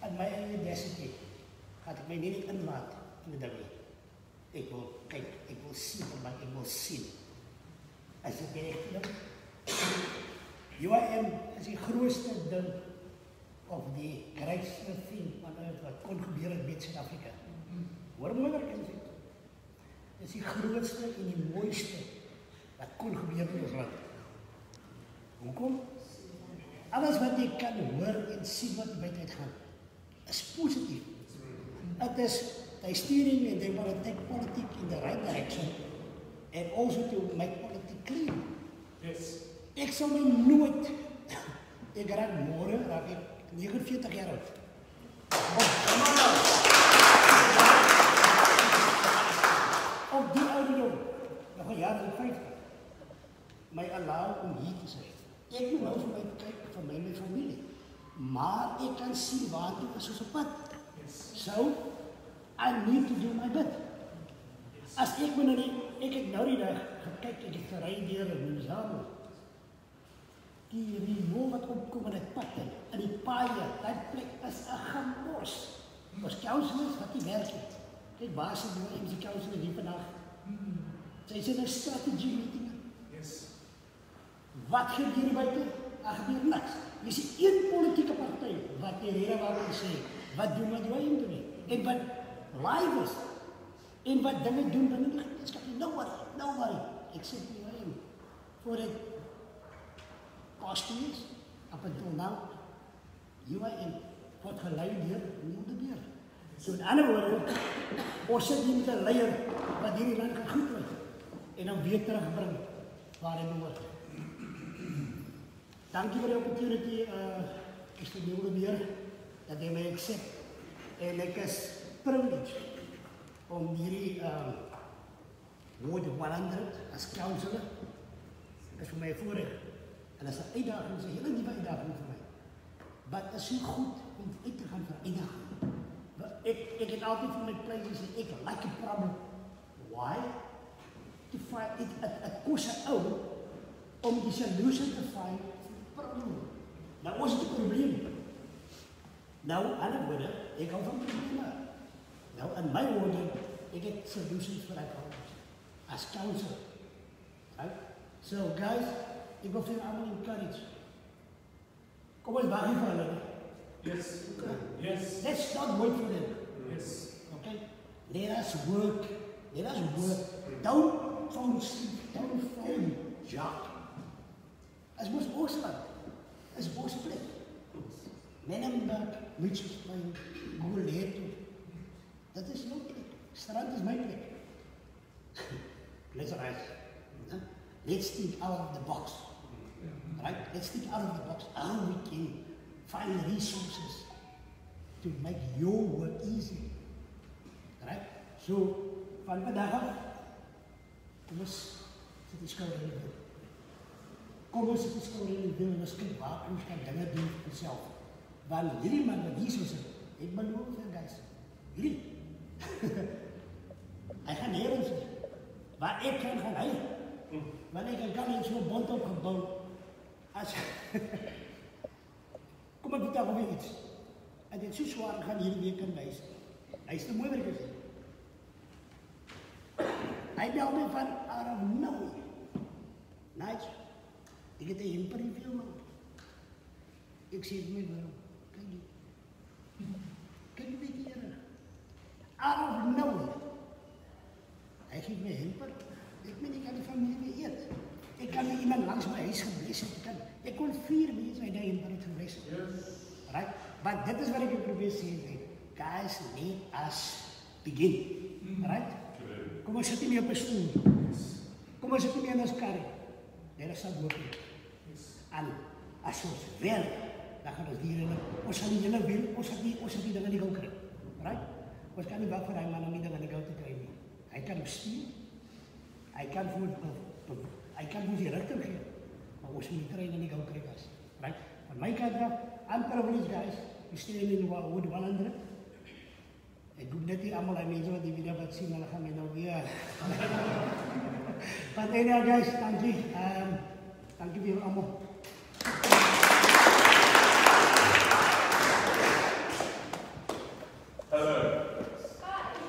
En my eie identity gaat ek my nie net inlaat in die ding nie. Ek wil kyk, ek wil sien wat ek wil sien. As ek reg dink. UIM is die grootste ding of die grootste ding wat wat kon gebeur het met Suid-Afrika. Hoor mooi wat ek sê. Dit is die grootste en die mooiste wat kon gebeur in ons land. Hoekom? Alles wat jy kan hoor en sien wat buite uitgaan is positief. Dit is they steering and they want to take politics in the right direction and also to make politics clean. Yes. Ek sal my nooit ek raak môre raak ek 49 jaar oud. Op die ouderdom, nog een jaar en 50, my allow om hier te zijn. Ik moet nou vir my kyk vir my en my familie. Maar ek kan sien waar toe is ons op pad. So, I need to do my bit. As ek moet nou nie, ek het nou die dag gekyk, ek het gery deur in Mozambique. Die riool wat opkom in het pad in, die paaie, die plek is een gamos. Ons councilors wat die werk het. Kijk, waar sy doen, MC councilor hier vandag. Sy is in een strategy meeting. Yes. Wat gebeur hier buiten? Er gebeur niks. Jy sien een politieke partij wat die rede wat kan sê, wat doen wat wij doen nie. En wat live is. En wat dinge doen binnen die gemeenskap. Nobody, nobody. Except UIM. For it past two years, up until now, UIM word geleid deur Neil de Beer. So in ander woorde, ons sit hier met 'n leier wat hierdie land gaan goed lei en dan weer terugbring waar hy behoort. Dankie vir die opportunity uh is die Neil de Beer dat hy my accept en ek is privileged om hierdie uh Ward 100 as counselor is vir my voorreg. En as 'n uitdaging is 'n hele nuwe uitdaging vir my. Wat is so goed om uit te gaan vir uitdaging. Ek ek het altyd vir my plein gesê ek like 'n problem. Why? To find it at 'n kosse ou om die solution te find vir problem. Nou ons het 'n probleem. Nou ander woorde, ek hou van probleme. Nou in my woorde, ek het solutions vir daai problems. As counsel. Right? So guys, ik wil veel allemaal encourage. Kom eens wagen voor hulle. Yes. Okay. Yes. Let's not wait for them. Yes. Okay? Let us work. Let us work. Don't phone sleep. Don't phone job. As was Oosland. As was plek. Menenberg, Mitchellsplein, Goeleto. Dat is jouw plek. Strand is mijn plek. Let's rise. Let's think out of the box. Right? Let's think out of the box how we can find resources to make your work easy. Right? So, van vandaag af, kom ons sit die skouder in die wiel. Kom ons sit die skouder in die wiel en ons kyk waar ons kan dinge doen vir onsself. Want hierdie man wat hier so sit, het beloof vir guys. Hierdie. Hy gaan hier ons waar ek kan gaan hy. Want ek kan nie so bond opgebou as Kom ek vertel gou iets. Dit is so swaar gaan hierdie week in wys. Hy is te mooi vir dit. Hy bel my van out of nowhere. Nice. Ek het 'n imprint film. Ek sê my bro, kan jy kan jy weet hier? Out of nowhere. Hy gee my helper. Ek meen ek kan die familie eet. Ek kan nie iemand langs my huis gebless het. Kan ek kon vier mense my daai het gebless. Yes. Right? But dit is wat ek probeer sê. nee. Guys, let us begin. Right? Kom ons sit nie op 'n stoel. Kom ons sit nie in 'n kar. Daar is 'n boot. En as ons wil, dan gaan ons hier in ons sal nie hele wil, ons sal nie ons sal nie dinge nie gou kry. Right? Ons kan nie wag vir hy man om die dinge nie gou te kry nie. Hy kan op stuur. Hy kan voor hy kan ons die rigting gee. Maar ons moet die trein nie gou kry gas. Right? Van my kant I'm privileged guys. We stay in Wood 100. Ek doen net nie almal die mense wat die video wat sien, hulle gaan my nou weer. But anyway guys, dankie. Ehm um, dankie vir julle almal. Hello.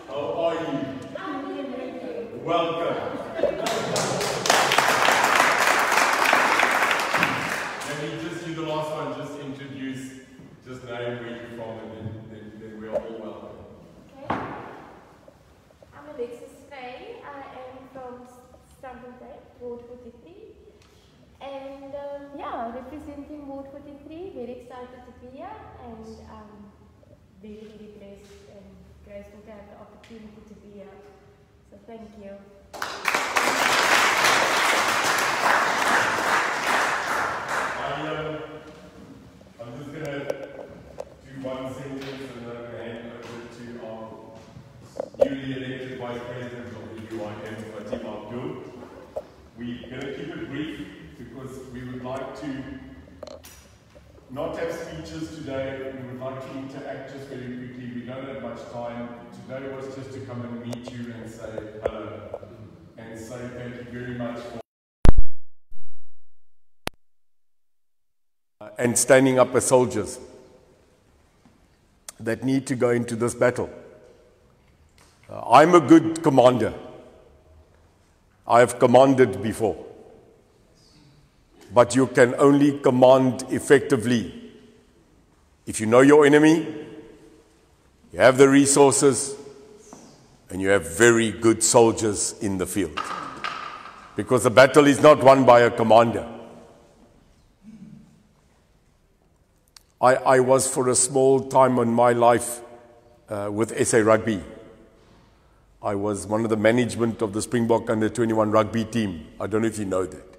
How are you? Welcome. Let me just do the last one, just introduce, just name, where you're from, and then, then, then we are all welcome. Okay. I'm Alexis Faye. I am from Stamford, Ward 43. And um, yeah, representing Ward 43, very excited to be here and um, very, very blessed and grateful to have the opportunity to be here. So thank you. I, I'm just going to do one sentence and then I'm going to hand over to our newly elected Vice President of the UIM, Fatima Abdul. We're going to keep it brief because we would like to not have speeches today. We would like to interact just very quickly. We don't have much time. Today was just to come and meet you and say hello and say thank you very much for and standing up as soldiers that need to go into this battle. Uh, I'm a good commander. I have commanded before. But you can only command effectively if you know your enemy, you have the resources, and you have very good soldiers in the field. Because the battle is not won by a commander. I, I was for a small time in my life uh, with SA Rugby. I was one of the management of the Springbok under 21 rugby team. I don't know if you know that.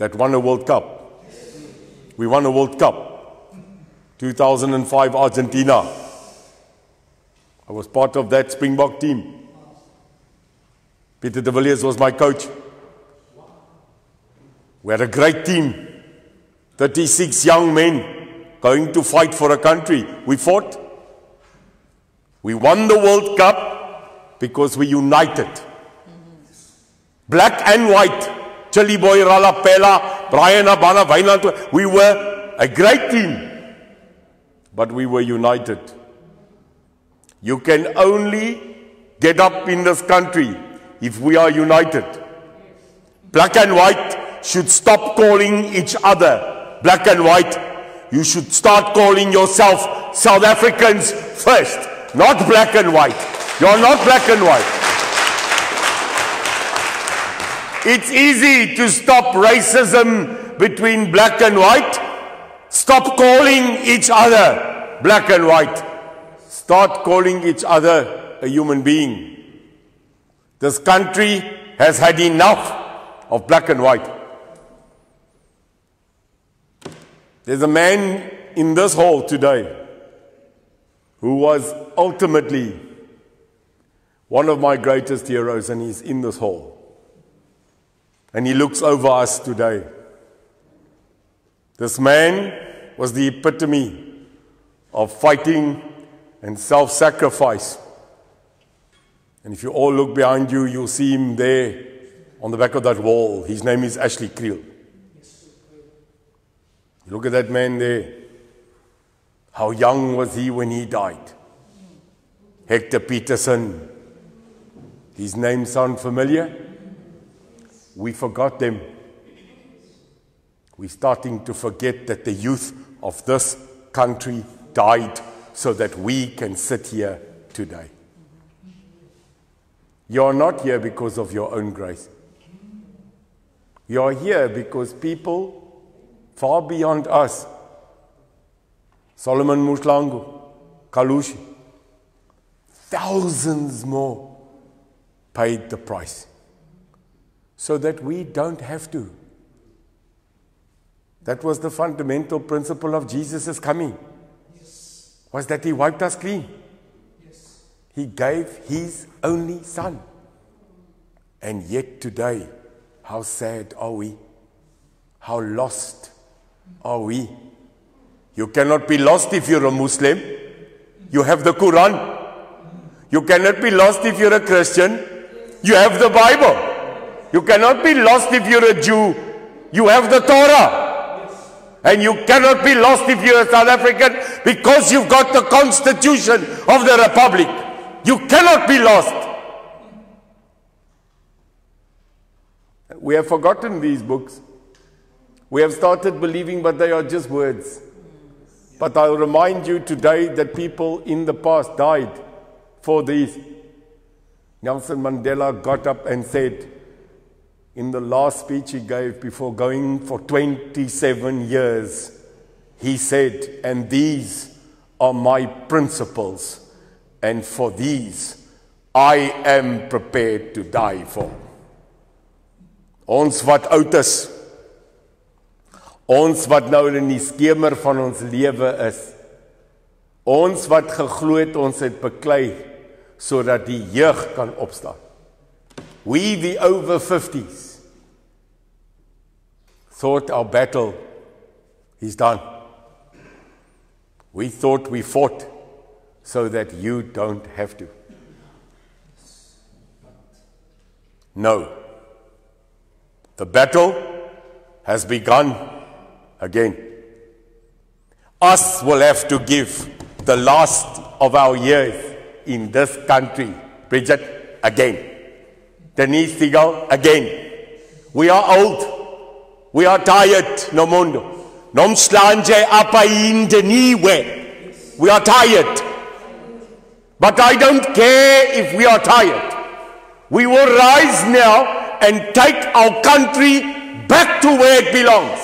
That won a World Cup. We won a World Cup. 2005 Argentina. I was part of that Springbok team. Peter de Villiers was my coach. We had a great team. 36 young men going to fight for a country. We fought. We won the World Cup because we united. Black and white. Chili Boy, Ralepelle, Brian Abana, Wynand. We were a great team. But we were united. You can only get up in this country if we are united. Black and white should stop calling each other black and white. You should start calling yourself South Africans first, not black and white. You're not black and white. It's easy to stop racism between black and white. Stop calling each other black and white. Start calling each other a human being. This country has had enough of black and white. There's a man in this hall today who was ultimately one of my greatest heroes, and he's in this hall. And he looks over us today. This man was the epitome of fighting and self sacrifice. And if you all look behind you, you'll see him there on the back of that wall. His name is Ashley Kriel. Look at that man there. How young was he when he died? Hector Pieterson. His name sound familiar? We forgot them. We're starting to forget that the youth of this country died so that we can sit here today. You're not here because of your own grace. You're here because people far beyond us, Solomon Mahlangu, Kalushi, thousands more paid the price so that we don't have to. That was the fundamental principle of Jesus' coming. Was that he wiped us clean. Yes. He gave his only son. And yet today, how sad are we? How lost are we? You cannot be lost if you're a Muslim. You have the Quran. You cannot be lost if you're a Christian. You have the Bible. You cannot be lost if you're a Jew. You have the Torah. And you cannot be lost if you're a South African because you've got the Constitution of the Republic. You cannot be lost. We have forgotten these books. We have started believing, but they are just words. But I'll remind you today that people in the past died for these. Nelson Mandela got up and said, in the last speech he gave before going for 27 years, he said, And these are my principles, and for these I am prepared to die for. Ons wat oud is, ons wat nou in die skemer van ons lewe is, ons wat geglo het ons het beklei sodat die jeug kan opstaan. We the over 50s thought our battle is done. We thought we fought so that you don't have to. No. The battle has begun again. Us will have to give the last of our years in this country. Bridget, again. Denise Seagull, again. We are old. We are tired, no mundo. Nomslanje apainde niwe. We are tired. But I don't care if we are tired. We will rise now and take our country back to where it belongs.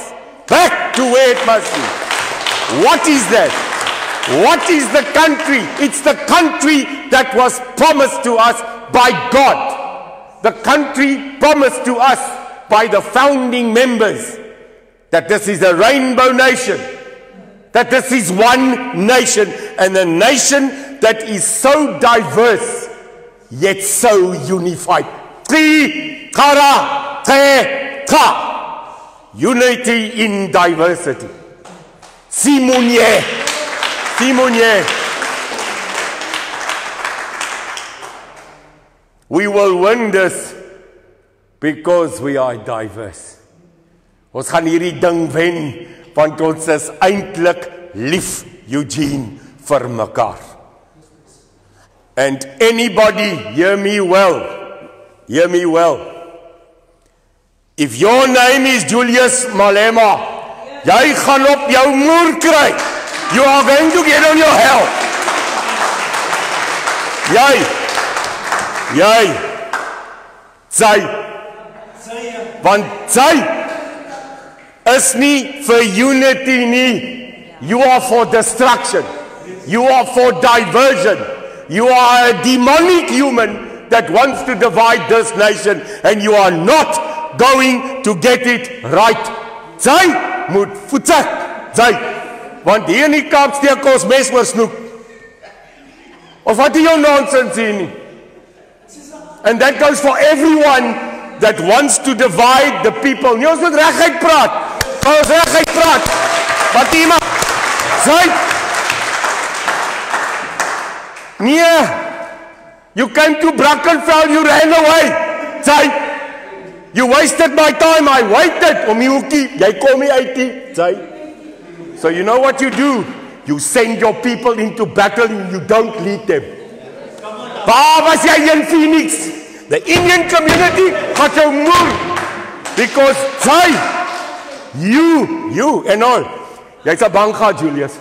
Back to where it must be. What is that? What is the country? It's the country that was promised to us by God. The country promised to us by the founding members that this is a rainbow nation, that this is one nation, and a nation that is so diverse yet so unified. Unity in diversity. Simunye. Simunye. We will win this because we are diverse. Ons gaan hierdie ding wen want ons is eintlik lief Eugene vir mekaar. And anybody hear me well. Hear me well. If your name is Julius Malema, jy gaan op jou moer kry. You are going to get on your hell. Jy. Jy. Sy. Want sy is nie vir unity nie. You are for destruction. You are for diversion. You are a demonic human that wants to divide this nation and you are not going to get it right. Sy moet voetsek. Sy. Want hier in die Kaap steek ons mes oor snoek. Of wat jy nonsens hier nie. And that goes for everyone that wants to divide the people. Nie ons moet reguit praat. Ons reguit praat. Fatima. Sy. Nee. You came to Brackenfell, you ran away. Sy. You wasted my time. I waited om die hoekie. Jy kom nie uit nie. So you know what you do? You send your people into battle and you don't lead them. Waar was jy in Phoenix? The Indian community got jou moer. Because sy you, you and all. Jy's 'n bang gehad Julius.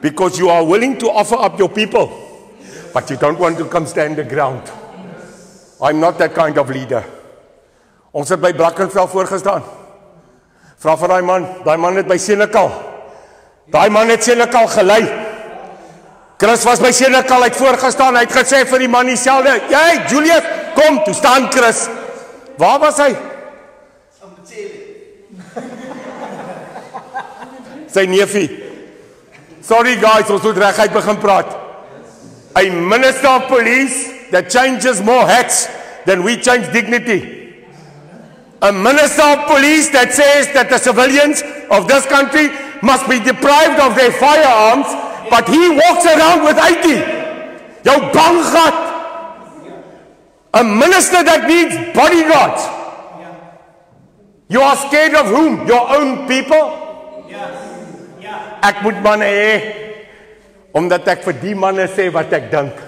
Because you are willing to offer up your people. But you don't want to come stand the ground. I'm not that kind of leader. Ons het by Brackenfell voorgestaan. Vra vir daai man, daai man het by Senekal. Daai man het Senekal gelei. Chris was by Senekal uit voorgestaan. Hy het gesê vir die man dieselfde. Jy, Julius, kom, toe staan Chris. Waar was hy? Sy neefie. Sorry guys, ons moet reguit begin praat. A minister of police that changes more hats than we change dignity. A minister of police that says that the civilians of this country must be deprived of their firearms, but he walks around with 80. Jou bang gat. A minister that needs bodyguards. You are scared of whom? Your own people? Ek moet manne hê omdat ek vir die manne sê wat ek dink.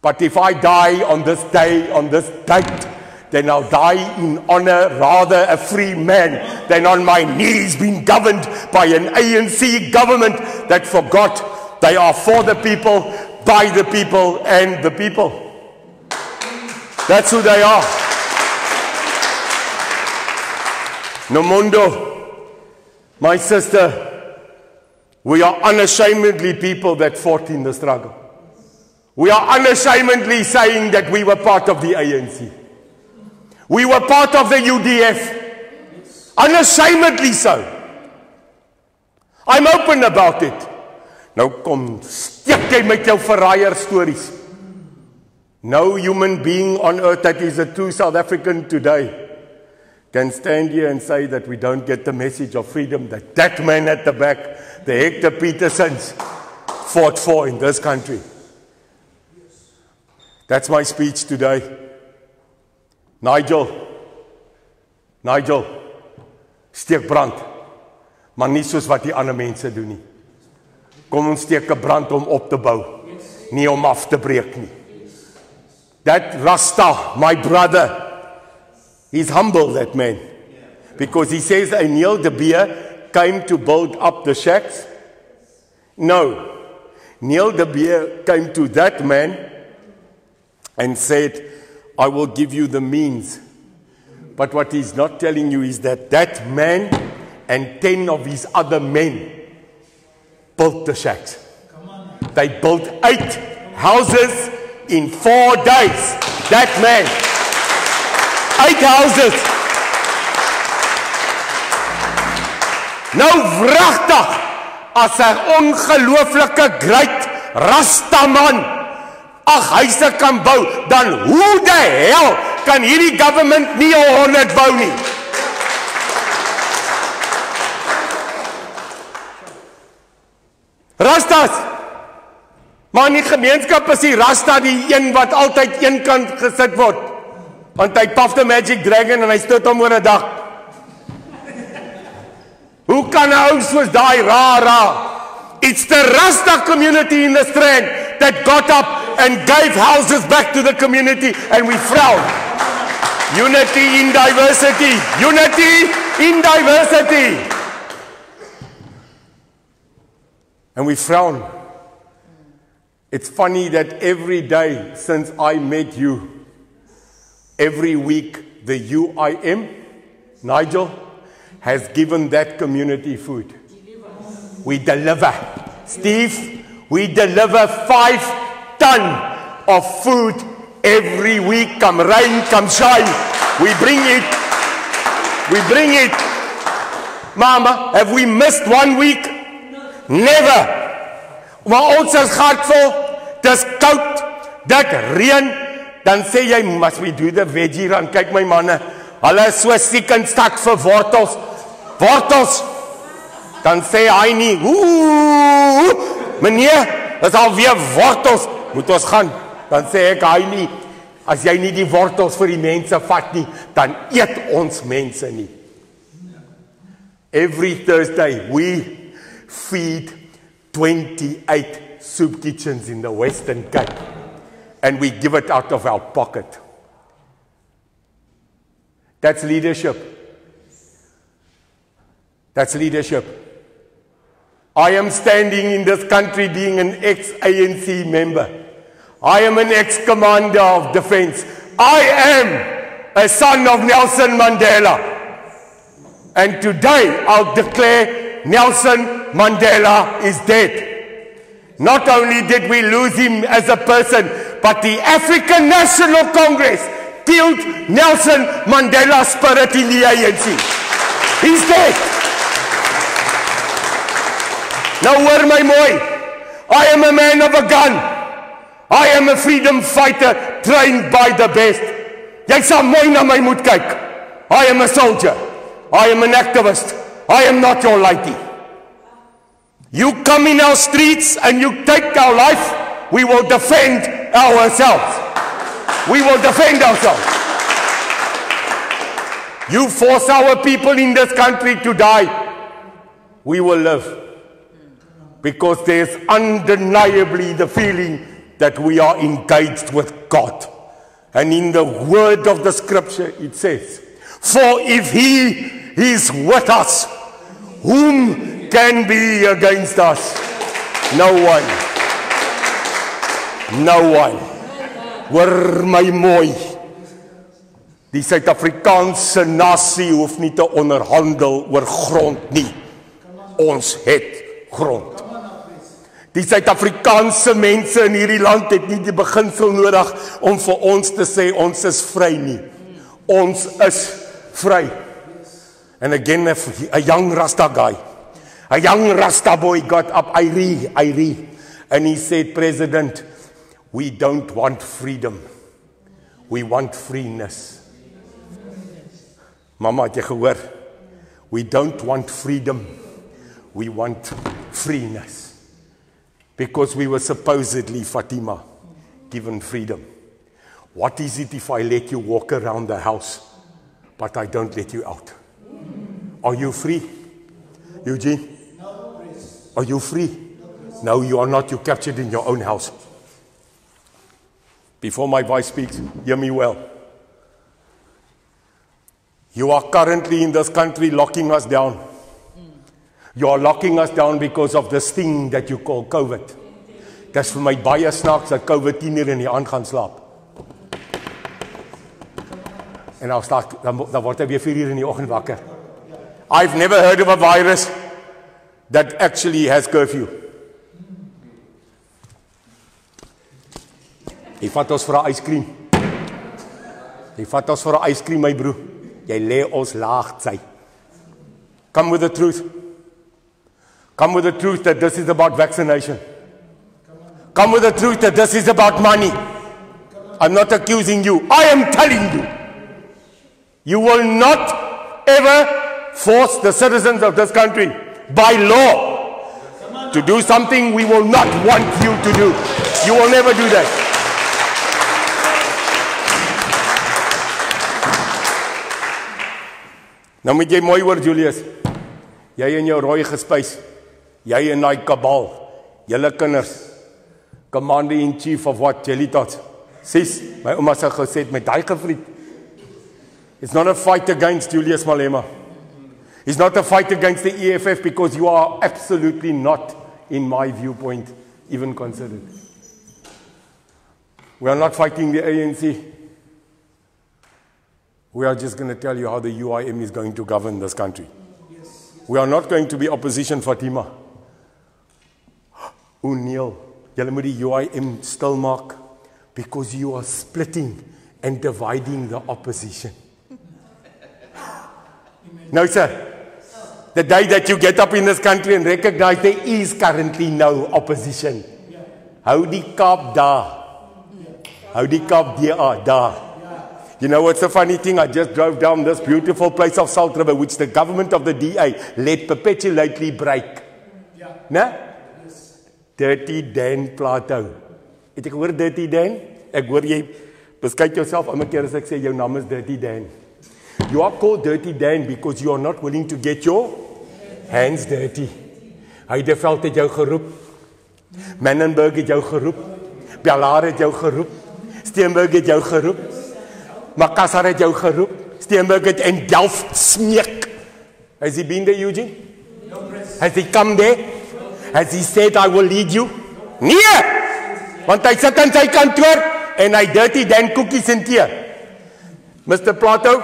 But if I die on this day, on this date, then I'll die in honor, rather a free man than on my knees being governed by an ANC government that forgot they are for the people, by the people, and the people. That's who they are. Nomundo, my sister, we are unashamedly people that fought in the struggle. We are unashamedly saying that we were part of the ANC. We were part of the UDF. Unashamedly so. I'm open about it. Nou kom steek jy met jou verraaier stories. No human being on earth that is a true South African today can stand here and say that we don't get the message of freedom that that man at the back, the Hector Petersons, fought for in this country. That's my speech today. Nigel. Nigel. Steek brand. Maar nie soos wat die ander mense doen nie. Kom ons steek 'n brand om op te bou, nie om af te breek nie. That Rasta, my brother, he's humble that man. Because he says Neil de Beer came to build up the shacks. No. Neil de Beer came to that man and said, I will give you the means. But what he's not telling you is that that man and 10 of his other men built the shacks. They built eight houses in four days. That man. Eight houses. Nou wragtig as 'n ongelooflike great rastaman ag huise kan bou, dan hoe die hel kan hierdie government nie 100 bou nie? Rastas. Maar in die gemeenskap is die Rasta die een wat altyd een kant gesit word. Want hy paf the magic dragon en hy stoot hom oor 'n dak. Hoe kan 'n ou soos daai rara? It's the Rasta community in the Strand that got up and gave houses back to the community and we frown. Unity in diversity. Unity in diversity. And we frown. It's funny that every day since I met you, every week the UIM, Nigel, has given that community food. We deliver. Steve, we deliver five ton of food every week. Come rain, come shine. We bring it. We bring it. Mama, have we missed one week? Never. Maar ons is hartvol. Dis koud. Dit reën. Dan sê jy must we do the veggie run. Kyk my manne. Hulle is so siek en stak vir wortels. Wortels. Dan sê hy nie, ooh, meneer, is al weer wortels moet ons gaan. Dan sê ek hy nie as jy nie die wortels vir die mense vat nie, dan eet ons mense nie. Every Thursday we feed 28 soup kitchens in the Western Cape and we give it out of our pocket. That's leadership. That's leadership. I am standing in this country being an ex-ANC member. I am an ex-commander of defense. I am a son of Nelson Mandela. And today I'll declare Nelson Mandela is dead. Not only did we lose him as a person, but the African National Congress killed Nelson Mandela's spirit in the ANC. He's dead. Now hoor my mooi. I am a man of a gun. I am a freedom fighter trained by the best. Jy sal mooi na my moet kyk. I am a soldier. I am an activist. I am not your lady. You come in our streets and you take our life, we will defend ourselves. We will defend ourselves. You force our people in this country to die, we will live. Because there's undeniably the feeling that we are engaged with God. And in the word of the scripture, it says, For if he is with us, whom can be against us? No one. No one. Hoor my mooi. Die Suid-Afrikaanse nasie hoef nie te onderhandel oor grond nie. Ons het grond. Die Suid-Afrikaanse mense in hierdie land het nie die beginsel nodig om vir ons te sê ons is vry nie. Ons is vry. And again a, a young Rasta guy, a young Rasta boy got up, I read, I read, and he said, President, we don't want freedom. We want freeness. Mama, het jy gehoor? We don't want freedom. We want freeness. Because we were supposedly, Fatima, given freedom. What is it if I let you walk around the house, but I don't let you out? Are you free? Eugene? Are you free? No, you are not. You're captured in your own house. Before my voice speaks, hear me well. You are currently in this country locking us down. You are locking us down because of this thing that you call COVID. Dis vir my baie snaaks dat COVID 10 uur in die aand gaan slaap. En dan staan dan, dan word hy weer 4 uur in die oggend wakker. I've never heard of a virus that actually has curfew. Jy vat ons vir 'n yskriem. Jy vat ons vir 'n yskriem my broer. Jy lê ons laag sy. Come with the truth. Come with the truth that this is about vaccination. Come with the truth that this is about money. I'm not accusing you. I am telling you. You will not ever force the citizens of this country by law to do something we will not want you to do. You will never do that. Nou moet jy Julius. Jy en jou rooi. Jy en daai kabal. Julle kinders. Commander in chief of what? Jelly tots. Sis, my ouma sê gesê met daai gevriet. It's not a fight against Julius Malema. It's not a fight against the EFF because you are absolutely not in my viewpoint even considered. We are not fighting the ANC. We are just going to tell you how the UIM is going to govern this country. We are not going to be opposition, Fatima. O'Neill, julle moet die UIM stil maak because you are splitting and dividing the opposition. No sir. The day that you get up in this country and recognize there is currently no opposition. Hou die Kaap daar. Hou die Kaap daar daar. You know what's the funny thing? I just drove down this beautiful place of Salt River, which the government of the DA let perpetually break. Yeah. Dirty Dan Plato. Het jy gehoor Dirty Dan? Ek hoor jy beskyk jouself elke keer as ek sê jou naam is Dirty Dan. You are called Dirty Dan because you are not willing to get your hands dirty. Heideveld het jou geroep. Menenberg het jou geroep. Bellare het jou geroep. Steenberg het jou geroep. Makassar het jou geroep. Steenberg het en Delft smeek. Has he been there, Eugene? No, Has he come there? Has he said I will lead you? Nee! Want hy sit in sy kantoor en hy dirty dan koekies en tee. Mr Plato,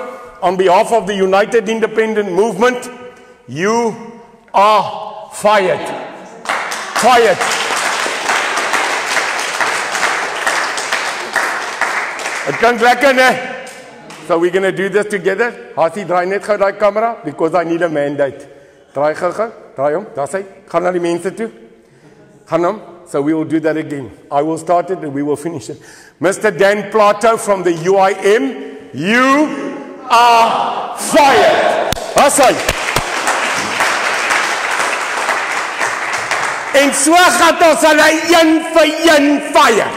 on behalf of the United Independent Movement, you are fired. Fired. Dit klink lekker, né? So we're going to do this together. Hasie draai net gou daai kamera because I need a mandate. Draai gou. Draai hom. Daar's hy. Gaan na die mense toe. Gaan hom. So we will do that again. I will start it and we will finish it. Mr. Dan Plato from the UIM, you are fired. Haas hy. En so gaan ons hulle een vir een fire.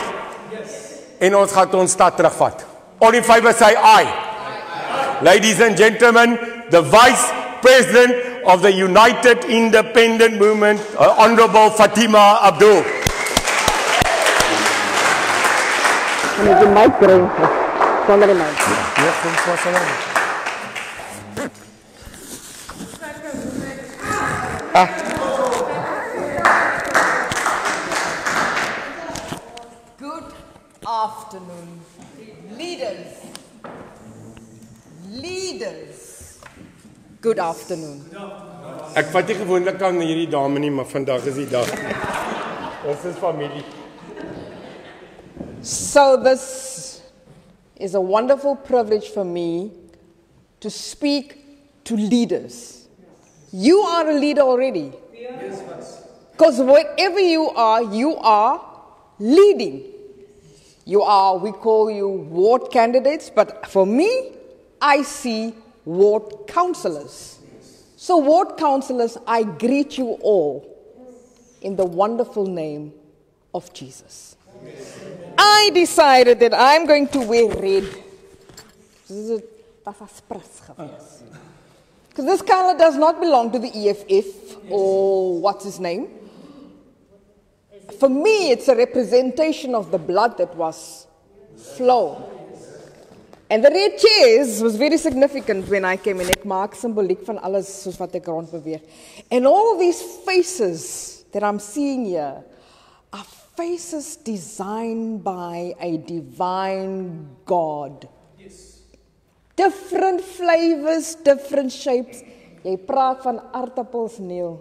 En ons gaan ons stad terugvat. All in favor say aye. aye. Ladies and gentlemen, the Vice President of the United Independent Movement, uh, Honorable Fatima Abdul. Can you mic wonder in mind. Ja, kom vas aan. Good afternoon, leaders. Leaders. Good afternoon. Ek vat nie gewoonlik aan hierdie dame nie, maar vandag is die dag. Ons is familie. So, this is a wonderful privilege for me to speak to leaders. You are a leader already. Because wherever you are, you are leading. You are, we call you ward candidates, but for me, I see ward counselors. So, ward counselors, I greet you all in the wonderful name of Jesus. I decided that I'm going to wear red. Because this color does not belong to the EFF or what's his name. For me, it's a representation of the blood that was flown. And the red chairs was very significant when I came in. Ek maak symboliek van alles soos wat ek rond beweeg. And all these faces that I'm seeing here are faces designed by a divine God. Yes. Different flavors, different shapes. Jy praat van aardappels, Neil.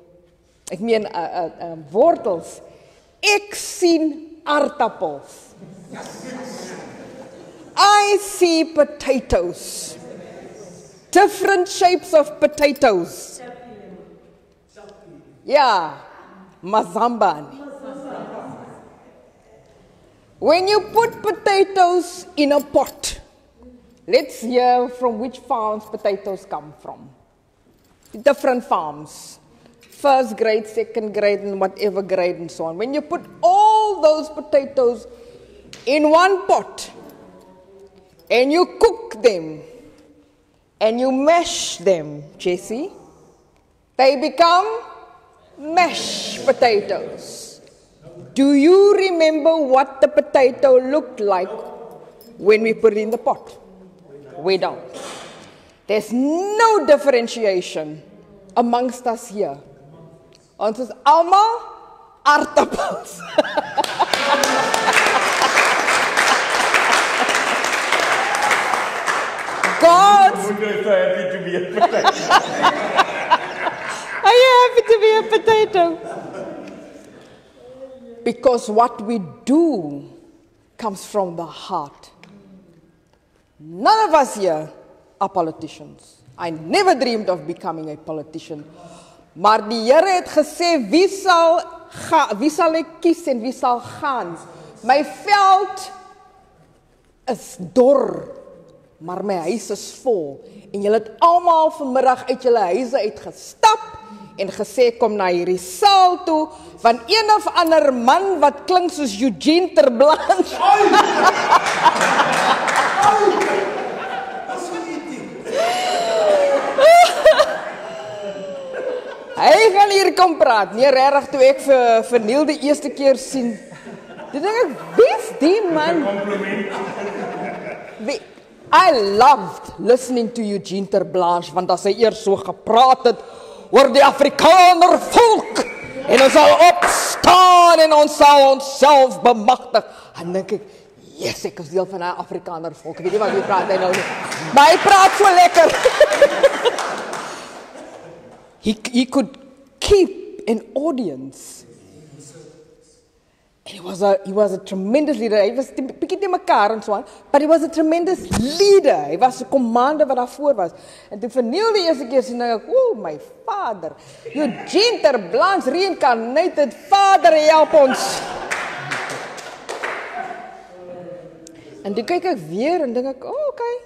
Ek meen uh, uh, uh, wortels. Ek sien aardappels. I see potatoes. Different shapes of potatoes. Yeah, mazambani. When you put potatoes in a pot, let's hear from which farms potatoes come from. Different farms. First grade, second grade, and whatever grade, and so on. When you put all those potatoes in one pot and you cook them and you mash them, Jesse, they become mashed potatoes. Do you remember what the potato looked like when we put it in the pot? We don't. There's no differentiation amongst us here. Ons is almal aardappels. God's Wonder so happy to be a potato. Are you happy to be a potato? Because what we do comes from the heart. None of us here are politicians. I never dreamed of becoming a politician. Maar die Here het gesê wie sal ga, wie sal ek kies en wie sal gaan? My veld is dor, maar my huis is vol. En julle het almal vanmiddag uit julle huise uit gestap en gesê kom na hierdie saal toe want een of ander man wat klink soos Eugene Terblanche. Hy gaan hier kom praat. Nee, regtig toe ek vir vir Neil die eerste keer sien. Toe dink ek, wie's die man? Wie I loved listening to Eugene Terblanche want as hy eers so gepraat het oor die Afrikaner volk en ons sal opstaan en ons sal onsself bemagtig. Dan dink ek, yes, ek is deel van 'n Afrikaner volk. Ek weet nie wat hy praat hy nou nie. Maar hy praat so lekker. he he could keep an audience. He was a he was a tremendous leader. Hy was bietjie te mekaar en so aan, but he was a tremendous leader. Hy was 'n kommander wat daar voor was. En toe verniel die eerste keer sien ek, "O, my Vader. Eugene Terre'Blanche reincarnated Vader, help ons." En toe kyk ek weer en dink ek, "O, oh, okay.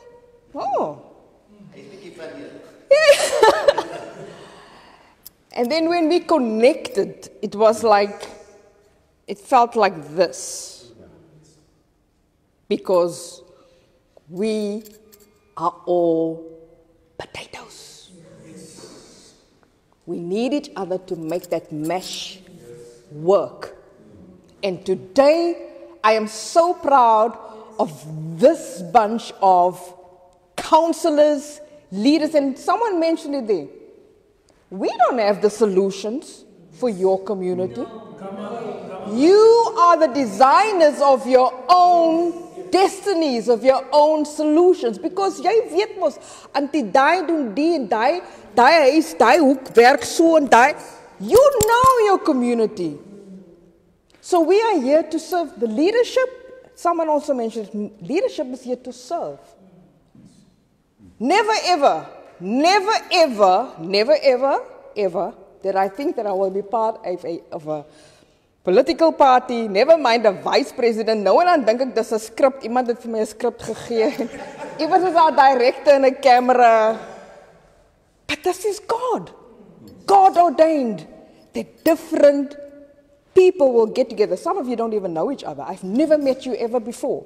Oh. And then when we connected, it was like, it felt like this. Because we are all potatoes. We need each other to make that mesh work. And today, I am so proud of this bunch of counselors, leaders, and someone mentioned it there. We don't have the solutions for your community. You are the designers of your own destinies, of your own solutions. Because jy weet mos, antie daai doen die en daai daai huis, daai hoek werk so en daai you know your community. So we are here to serve the leadership. Someone also mentioned leadership is here to serve. Never ever, never ever, never ever, ever did I think that I will be part of a, of a political party, never mind a vice president. Nou en dan dink ek dis 'n skrip, iemand het vir my 'n skrip gegee. Iemand is daar director en 'n camera. But this is God. God ordained that different people will get together. Some of you don't even know each other. I've never met you ever before.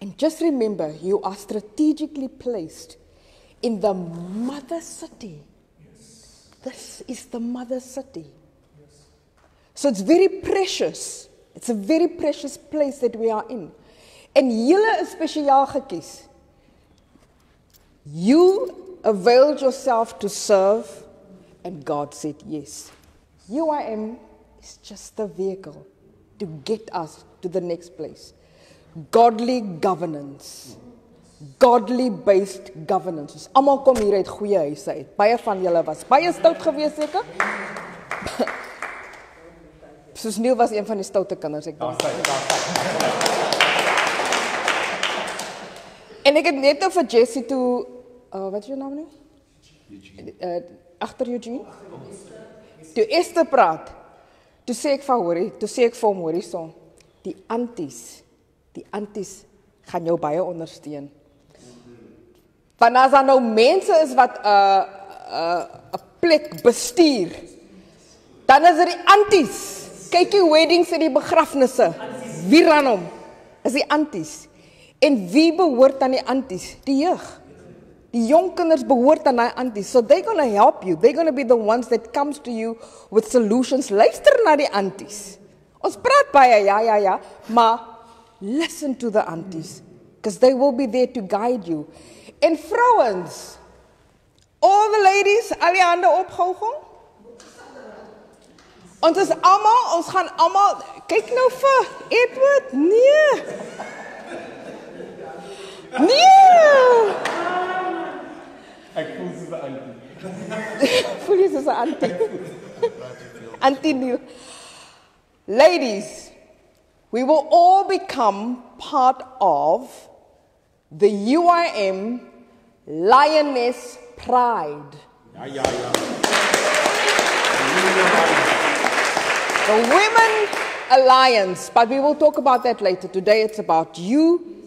And just remember, you are strategically placed in the mother city. Yes. This is the mother city. So it's very precious. It's a very precious place that we are in. En julle is spesiaal gekies. You availed yourself to serve and God said yes. UIM is just a vehicle to get us to the next place. Godly governance. Godly based governance. Ons almal kom hier uit goeie huise uit. Baie van julle was baie stout geweest seker. Soos Neil was een van die stoute kinders ek dink. En ek het net nou vir Jessie toe uh, wat is jou naam nou? Eugene. Uh, agter Eugene. Toe Esther praat. Toe sê ek vir hoorie, toe sê ek vir hom hoorie son. Die anties, die anties gaan jou baie ondersteun. Want as daar nou mense is wat 'n uh, 'n uh, 'n plek bestuur, dan is dit die anties. Kyk jy weddings en die begrafnisse. Wie ran hom? Is die anties. En wie behoort aan die anties? Die jeug. Die jong kinders behoort aan daai aunties. So they're going to help you. They're going to be the ones that comes to you with solutions. Luister na die aunties. Ons praat baie ja ja ja, maar listen to the aunties because they will be there to guide you. En vrouens, all the ladies, al die hande opgehou. Ons is almal, ons gaan almal kyk nou vir Edward. Nee. Nee. Ek voel soos 'n antie. voel jy soos 'n antie? antie Neil. Ladies, we will all become part of the UIM Lioness Pride. Ja ja ja. The Women Alliance, but we will talk about that later. Today it's about you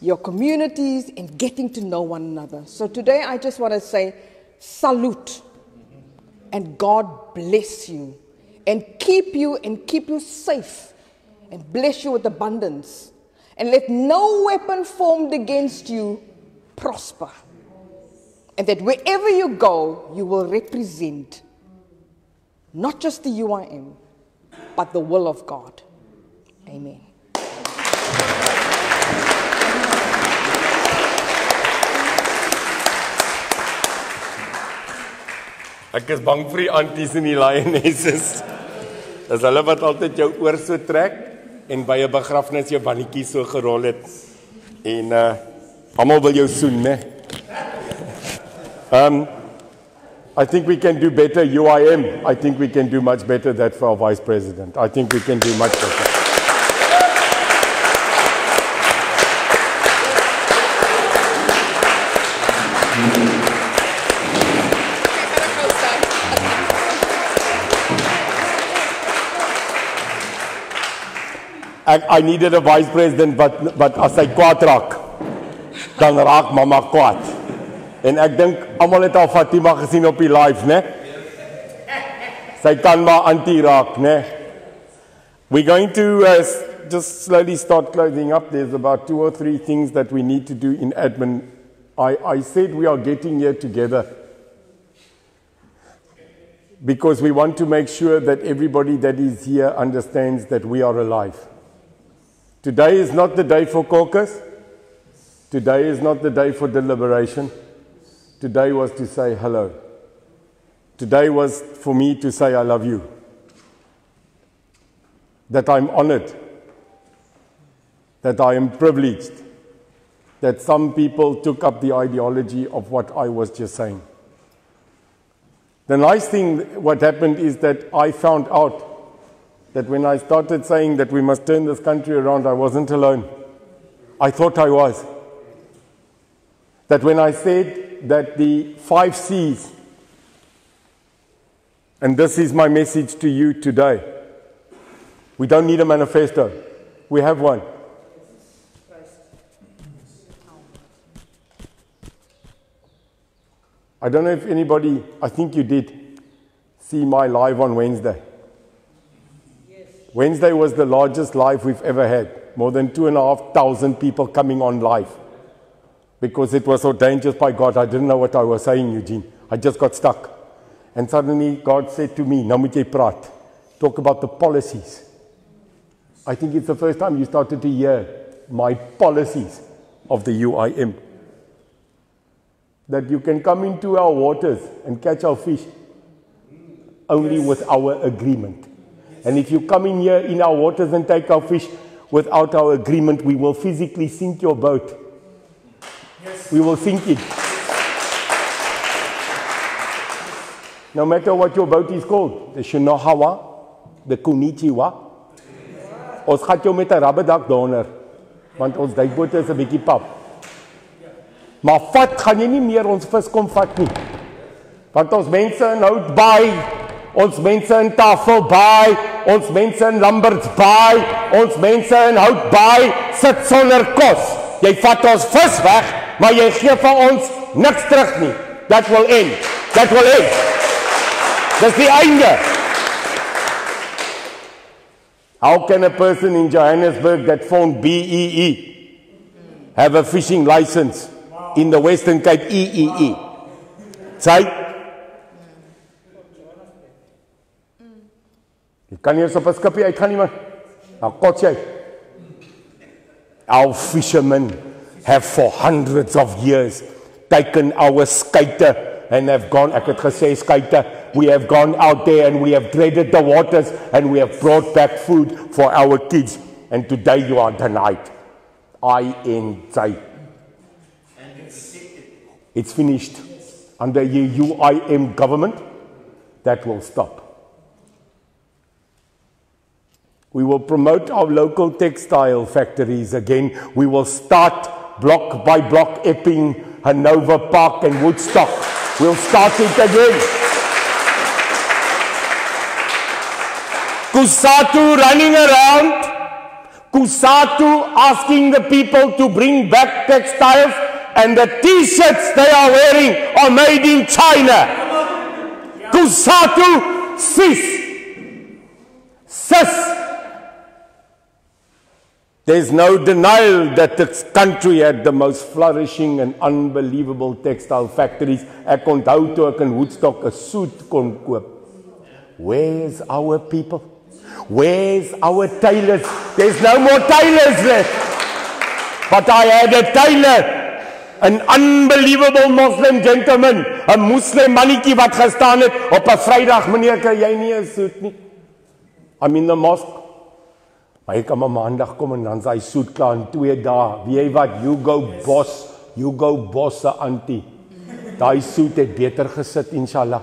your communities, and getting to know one another. So today I just want to say salute and God bless you and keep you and keep you safe and bless you with abundance. And let no weapon formed against you prosper. And that wherever you go, you will represent not just the UIM, but the will of God. Amen. Ek is bang vir die anties en die lionesses. Dis hulle wat altyd jou oor so trek en by 'n begrafnis jou bannetjie so gerol het. En uh almal wil jou soen, né? Um I think we can do better UIM. I think we can do much better that for our vice president. I think we can do much better. I needed a vice president but but as hy kwaad raak dan. En ek dink almal het al Fatima gesien op die live, né? Sy kan maar anti raak, né? We're going to uh, just slowly start closing up. There's about two or three things that we need to do in admin. I, I said we are getting here together because we want to make sure that everybody that is here understands that we are alive. Today is not the day for caucus. Today is not the day for deliberation. Today was to say hello. Today was for me to say I love you. That I'm honored. That I am privileged. That some people took up the ideology of what I was just saying. The nice thing, what happened is that I found out that when I started saying that we must turn this country around, I wasn't alone. I thought I was. That when I said that the five C's, and this is my message to you today, we don't need a manifesto, we have one. I don't know if anybody, I think you did, see my live on Wednesday. Wednesday was the largest live we've ever had. More than two and a half thousand people coming on live. Because it was so dangerous by God. I didn't know what I was saying, Eugene. I just got stuck. And suddenly God said to me, moet jy. Talk about the policies. I think it's the first time you started to hear my policies of the UIM. That you can come into our waters and catch our fish only with our agreement. And if you come in here in our waters and take our fish without our agreement, we will physically sink your boat. We will sink it. No matter what your boat is called, the Shinohawa, the Kunichiwa. Ons gaan jou met 'n rabbedak donder want ons duikbote is 'n bietjie pap. Maar vat gaan jy nie meer ons vis kom vat nie. Want ons mense in Hout Bay, ons mense in Tafel Bay, ons mense in Lamberts Bay, ons mense in Hout Bay sit sonder kos. Jy vat ons vis weg, maar jy gee vir ons niks terug nie. That will end. That will end. Dis die einde. How can a person in Johannesburg that phoned BEE have a fishing license in the Western Cape EEE? Sy Jy kan nie eens op 'n skipie uitgaan nie man. Nou kot jy. Our fishermen have for hundreds of years taken our skater and have gone ek het gesê skater we have gone out there and we have dreaded the waters and we have brought back food for our kids. And today you are denied. I NZ It's finished. Under the UIM government that will stop We will promote our local textile factories again. We will start block by block Epping, Hanover Park, and Woodstock. We'll start it again. COSATU running around, COSATU asking the people to bring back textiles, and the t shirts they are wearing are made in China. COSATU sis. Sis. There's no denial that this country had the most flourishing and unbelievable textile factories. Ek onthou toe ek in Woodstock 'n soet kon koop. Where's our people? Where's our tailors? There's no more tailors left. But I had a tailor, an unbelievable Muslim gentleman, 'n Muslim mannetjie wat gestaan het op 'n Vrydag, meneer, kan jy nie 'n soet nie? I'm in the mosque. Maar hy kan maar maandag kom en dan sy soet klaar in 2 dae. Wie jy wat, you go boss, you go boss se antie. Daai soet het beter gesit inshallah.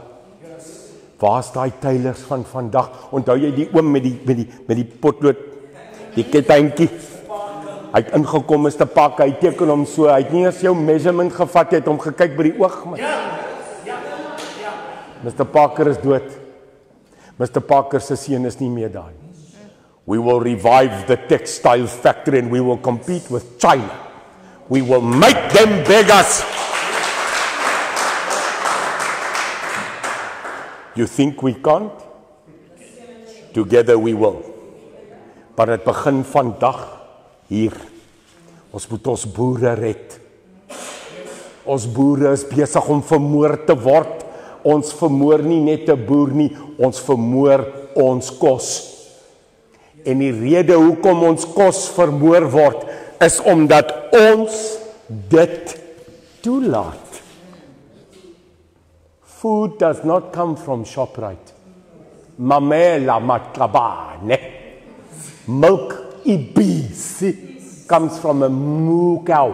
Waar's daai teilers van vandag? Onthou jy die oom met die met die met die potlood die kettingkie? Hy het ingekom is te pak, hy teken hom so. Hy het nie eens jou measurement gevat het om gekyk by die oog maar. Ja. Ja. Ja. Mr Parker is dood. Mr Parker se seun is nie meer daar nie. We will revive the textile factory and we will compete with China. We will make them beg us. You think we can't? Together we will. Maar dit begin vandag hier. Ons moet ons boere red. Ons boere is besig om vermoor te word. Ons vermoor nie net 'n boer nie, ons vermoor ons kos. En die rede hoekom ons kos vermoor word is omdat ons dit toelaat. Food does not come from Shoprite. Mamela matlabane. Milk ibisi comes from a moo cow.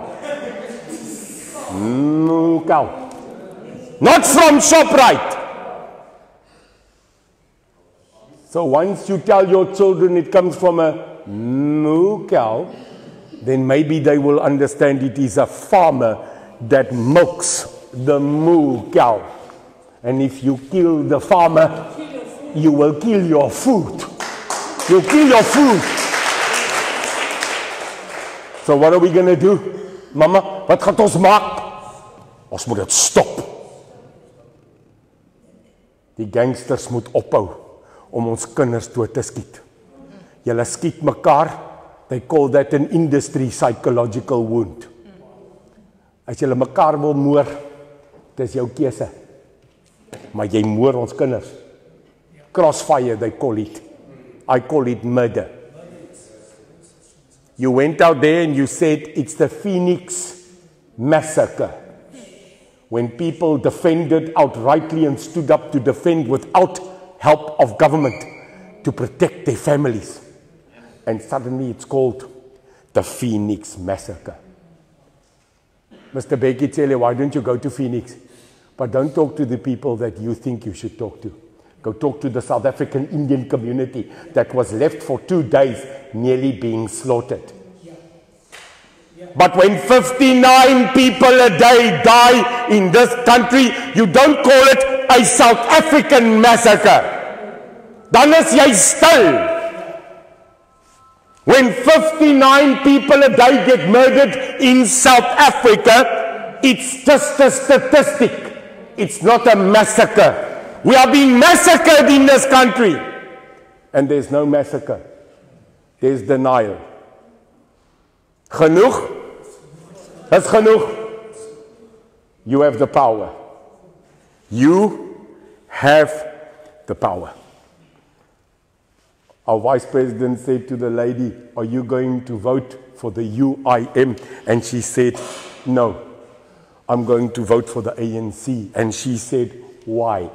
Moo cow. Not from Shoprite. So once you tell your children it comes from a moo cow, then maybe they will understand it is a farmer that milks the moo cow. And if you kill the farmer, you will kill your food. You'll kill your food. So what are we going to do? Mama, wat gaan ons maak? Ons moet dit stop. Die gangsters moet ophou om ons kinders dood te skiet. Julle skiet mekaar. They call that an industry psychological wound. As jy mekaar wil moor, dis jou keuse. Maar jy moor ons kinders. Crossfire they call it. I call it murder. You went out there and you said it's the Phoenix massacre. When people defended outrightly and stood up to defend without help of government to protect their families. And suddenly it's called the Phoenix massacre. Mr. Bheki Cele, why don't you go to Phoenix? But don't talk to the people that you think you should talk to. Go talk to the South African Indian community that was left for two days nearly being slaughtered. But when 59 people a day die in this country, you don't call it a South African massacre. Dan is jy stil. When 59 people a day get murdered in South Africa, it's just a statistic. It's not a massacre. We are being massacred in this country. And there's no massacre. There's denial. Genoeg? Dis genoeg. You have the power. You have the power. Our vice president said to the lady, Are you going to vote for the UIM? And she said, No, I'm going to vote for the ANC. And she said, Why?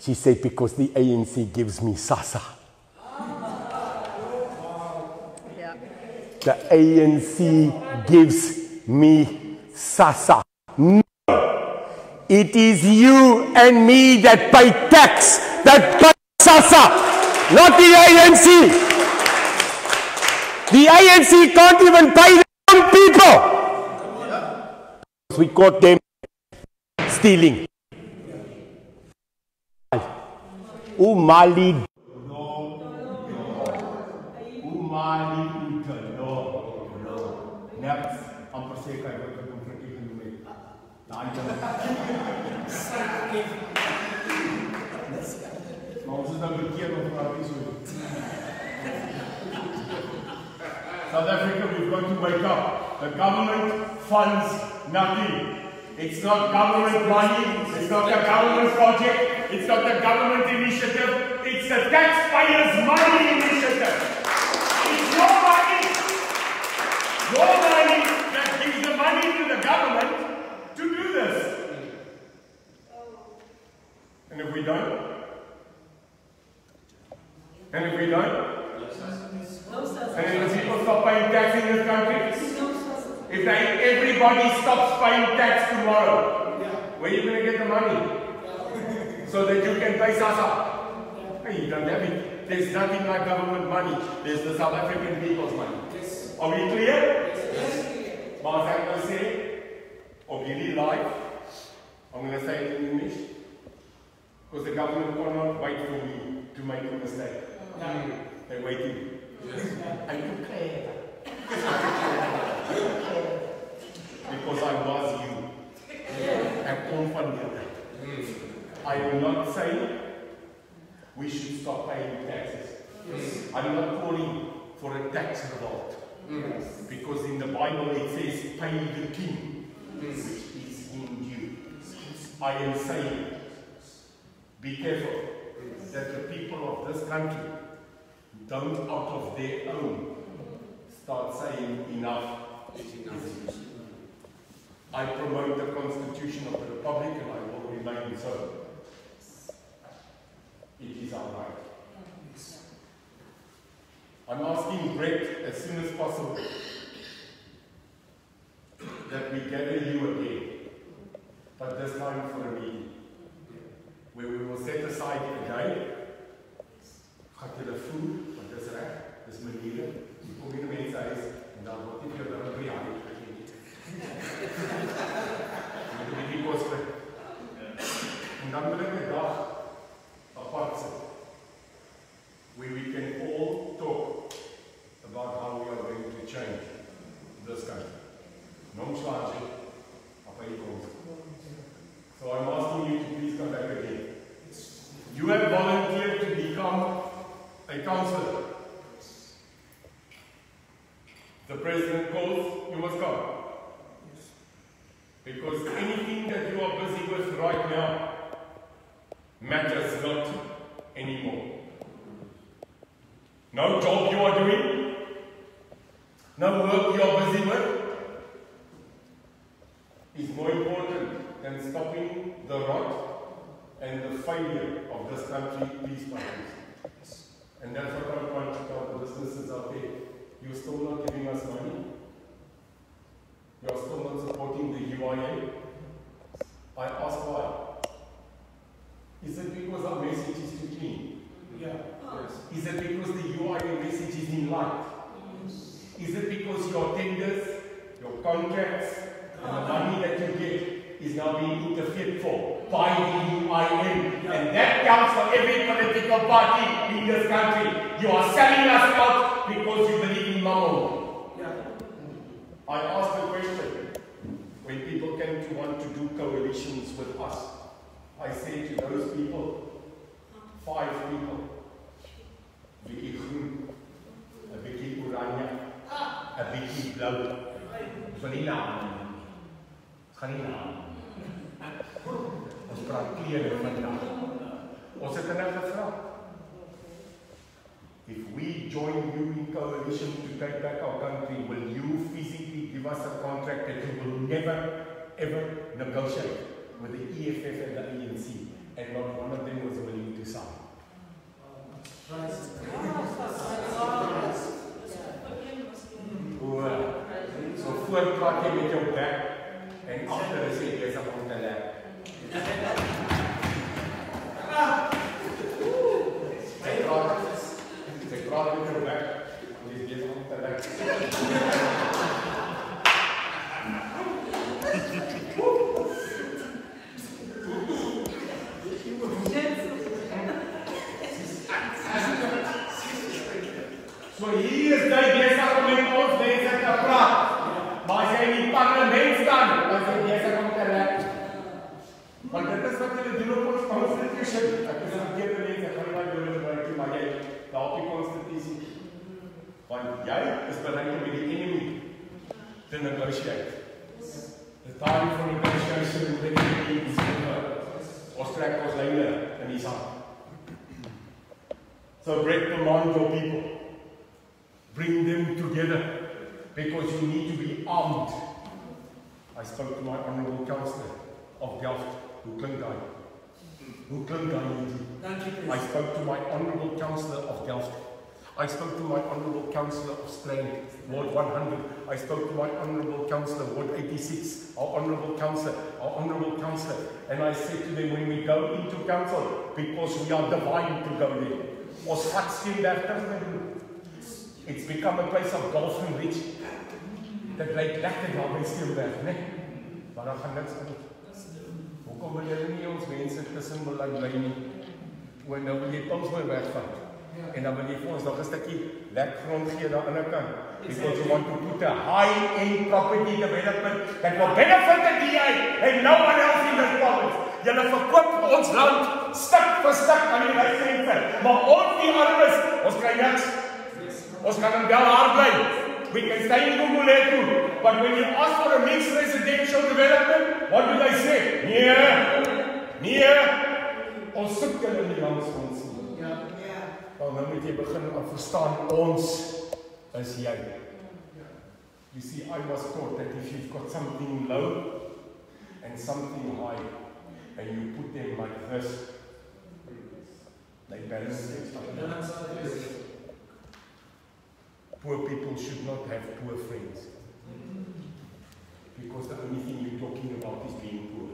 She said, Because the ANC gives me SASSA. The ANC gives me SASSA. It is you and me that pay tax, that pay SASSA, not the ANC. The ANC can't even pay their own people. We caught them stealing. Umali. Umali utano. Next, amper seker ek het hom verkeerd genoem het. Daai ding. Maar ons is nou bekeer of maar nie so. South Africa, we've got to wake up. The government funds nothing. It's not government money. It's not a government project. It's not a government initiative. It's the taxpayers' money initiative. It's your money. Your money that gives the money to the government to do this. And if we don't? And if we don't? And if the people stop paying tax in this country? If they, everybody stops paying tax tomorrow, where are you going to get the money? So that you can pay SASSA. Hey, you don't have it. There's nothing like government money. There's the South African people's money. Are we clear? Yes. Ek nou sê, op hierdie live, I'm going to say it in English, because the government cannot wait for me to make a mistake. Yeah. They're waiting. Are you clear? because I was you. Ek kom van julle. I will not say we should stop paying taxes. I'm not calling for a tax revolt. Because in the Bible it says, pay the king, which is in you. I am saying, be careful that the people of this country don't out of their own start saying enough is enough. I promote the Constitution of the Republic and I will remain so. It is our right. I'm asking Brett as soon as possible that we gather you again, but this time for a meeting, where we will set aside a day, gaat the voel, want dis reg, dis maniere, die kom hier mense huis, en dan word nie vir hulle by haar gegee nie. Met 'n bietjie kos vir. En dan wil ek 'n dag apart sit, where we can all talk about how we are going to change this country. Hier kom. So I'm asking you to please come back again. You have volunteered to become a counselor. The president calls, you must come. Because anything that you are busy with right now matters not anymore. No job you are doing, no work you are busy with, is more important than stopping the rot and the failure of this country piece by piece. And that's what I'm trying to tell the businesses out there. You're still not giving us money. You're still not supporting the UIM. I ask why. Is it because our message is too clean? Yeah. Yes. Is it because the UIM message is in light? Yes. Is it because your tenders, your contracts, and the money that you get is now being interfered for by the UIM? And that counts for every political party in this country. You are selling us out because you believe in mammon. I asked a question when people came to want to do coalitions with us. I say to those people, five people, bietjie groen, 'n bietjie oranje, 'n bietjie blou. Van die naam. Gaan nie naam. Ons praat kleure vandag. Ons het hulle gevra. If we join you in coalition to take back our country, will you physically give us a contract that you will never, ever negotiate with the EFF and the ANC? And not one of them was willing to sign. So praat jy met jou bek en agter is jy besig om te lê. So he is the Gesa Comecos Lenza Capra. Mas ele paga bem estado, mas ele Gesa Comecos. But that is what the European Council is. I think that the Lenza Capra is the topic of Want jy is bereid om met die enemy te negotiate. The time for negotiation with the enemy is over. Ons trek ons lyne in die sand. So break the mind your people. Bring them together because you need to be armed. I spoke to my honorable councillor of Delft, who klink hy? Hoe klink hierdie? Dankie. I spoke to my honorable councillor of Delft. I spoke to my honorable councillor of Strand, Ward 100. I spoke to my honorable councillor, Ward 86, our honorable councillor, our honorable councillor. And I said to them, when we go into council, because we are divine to go there, ons vat Steenberg It's become a place of golf and rich. Dit lyk lekker daar by Steenberg, né? Maar daar gaan niks aan. Hoekom wil julle nie ons mense tussen laat bly nie? O, nou wil jy ons weer wegvat. En dan wil jy vir ons nog 'n stukkie lek grond gee daar aan die kant. Because we want to put a high-end property development that will benefit the DA and no one else in this province. Julle verkoop ons land stuk vir stuk aan die ryk mense, maar ons die armes, ons kry niks. Ons kan in Belhar bly. We can stay in Guguletu. But when you ask for a mixed residential development, what do they say? Nee. Nee. Ons soek julle in die landsfonds. Wel nou moet jy begin aan verstaan ons is jy. You see I was taught that if you've got something low and something high and you put them like this they balance themselves. Poor people should not have poor friends. Because the only thing you're talking about is being poor.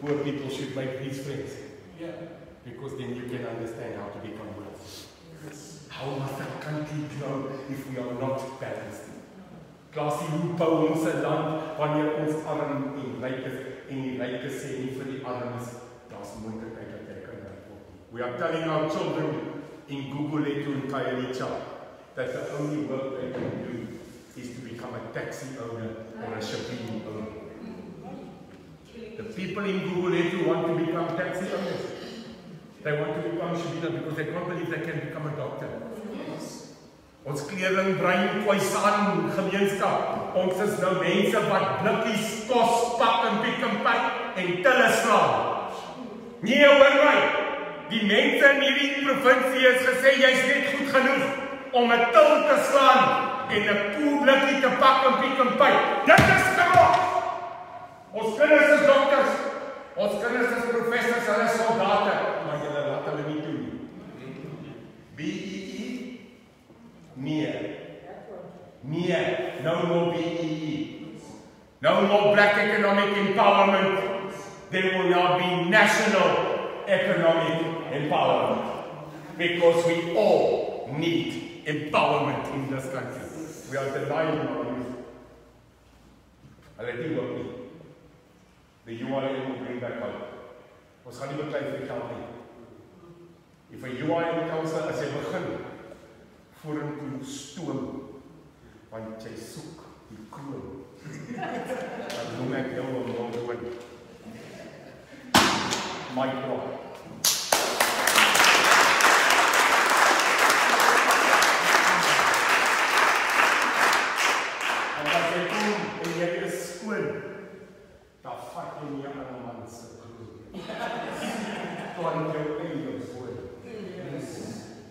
Poor people should make these friends. Because then you can understand how to become wealthy. How must a country grow if we are not balanced? Hoe bou ons 'n land wanneer ons arm en ryk is en die rykes sê nie vir die armes daar's moontlikheid dat jy kan word. We are telling our children in Gugulethu and Khayelitsha that the only work they can do is to become a taxi owner or a shipping owner. The people in Gugulethu want to become taxi owners. They want to become Shabina because they can't believe they can become a doctor. Ons kleding brein kwys aan gemeenskap. Ons is nou mense wat blikkies kos pak en pick en pak en tille slaan. Nee, hoor my. Die mense in hierdie provinsie het gesê jy's net goed genoeg om 'n til te slaan en 'n koel blikkie te pak en pick en pak. Dit is genoeg. Ons kinders is dokters. Kinders is professors, hulle is soldate, maar julle laat hulle nie toe nie. BEE? Nee. Nee, no more BEE. No more black economic empowerment. There will now be national economic empowerment. Because we all need empowerment in this country. We are denying our youth. Het nie hoop nie. The UIM will bring back hope. Ons gaan nie beklei vir geld nie. If 'n UIM council as jy begin vorentoe stoom want jy soek die kroon. Dan noem ek jou 'n mondhoen. My God. Dan vat jy nie aan 'n man se kroon. Dan jou eie voor.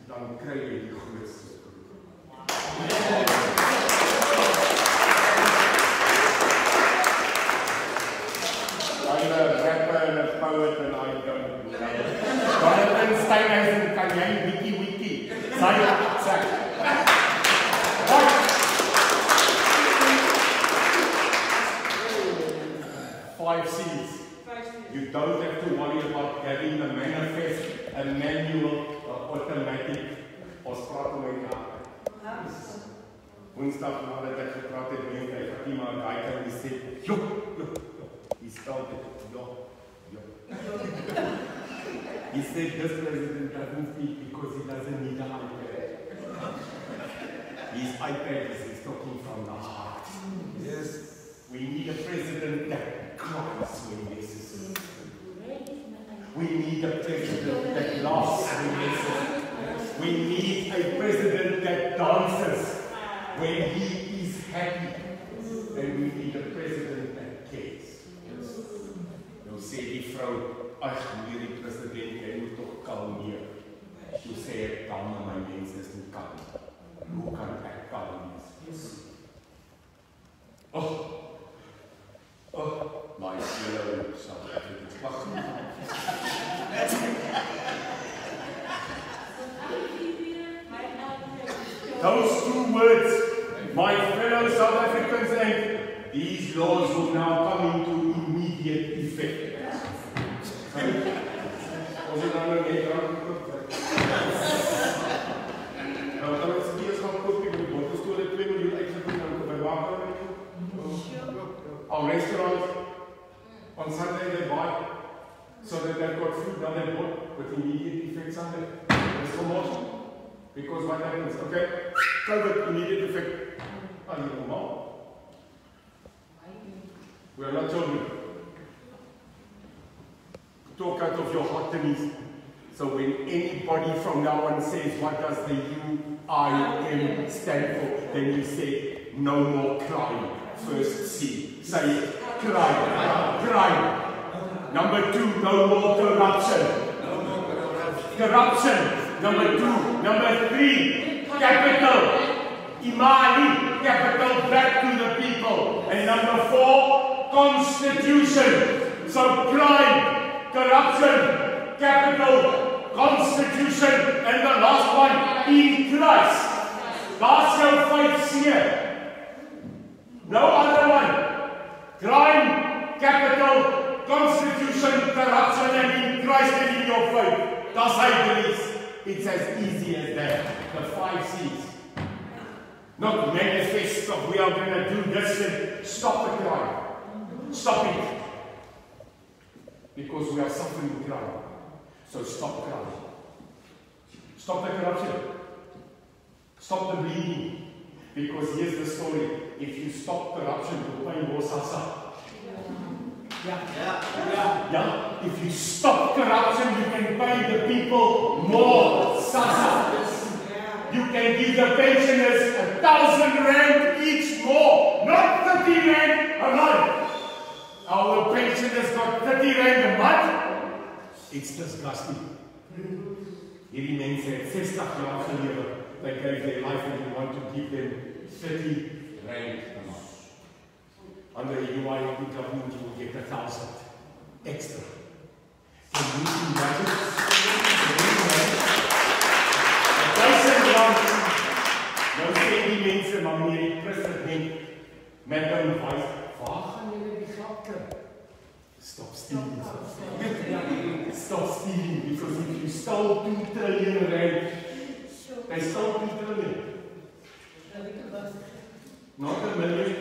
Dan kry jy die grootste kroon. I'm a rapper and a poet and I don't know. Jonathan Steinhuisen kan jy wiki wiki. Sy sê Five C's. You don't have to worry about having a manifest, a manual, or automatic, or praat om mekaar. Woensdag nadat ek gepraat het met my Fatima, daai kan jy sê, "Jo, jo, jo." He spelled it, "Jo, jo." He said this president doesn't speak because he doesn't need an iPad. His iPad is he's talking from the heart. Yes. We need a president that cries when necessary. We need a president that laughs when necessary. We need a president that dances when he is happy. then we need a president that cares. Nou sê die vrou, ag meneer die president, jy moet tog kalmeer. Sy sê ek dan my mense is nie kalm. Hoe kan ek kalm wees? Oh. Oh, my fellow South Africans. Those two words, my fellow South Africans, and these laws will now come into immediate effect. Was it under the Nou, dan is die eens gaan koop, ek moet bottels toe, dit 2 miljoen uitgevoer, dan kom by water. Our restaurant, on Sunday they buy, so that they've got food, now they bought with immediate effect Sunday. It's promotion. Because what happens, okay, COVID immediate effect. Are you normal? We are not children. Talk out me. So when anybody from now on says, what does the UIM stand for, then you say, no more crime. First C. Say. Crime. Crime. Number two, no more corruption. corruption. Number two. Number three, capital. Imani, capital back to the people. And number four, constitution. So crime, corruption, capital, constitution, and the last one, in Christ. Daar's jou vyf see. No other one. Crime, capital, constitution, corruption, and in Christ and in your faith. That's how it is. It's as easy as that. The five C's. Not manifest of we are going to do this and stop the crime. Stop it. Because we are suffering crime. So stop crime. Stop the corruption. Stop the bleeding. Because here's the story. If you stop corruption, you'll pay more SASSA. Yeah. Yeah. Yeah. Yeah. If you stop corruption, you can pay the people more SASSA. You can give the pensioners a thousand rand each more, not 30 rand a month. Our pensioners got 30 rand a month. It's disgusting. Hierdie mense het 60 jaar gelewe. They gave their life and you want to give them 30 rand a month. Under a UIP government, you will get a thousand extra. Can you imagine? Duisend rand. Nou sê die mense, maar meneer die president, met hom wys, waar gaan julle die geld kry? Stop stealing. Stop stealing because if you stole two trillion rand, they stole two trillion. Not a million,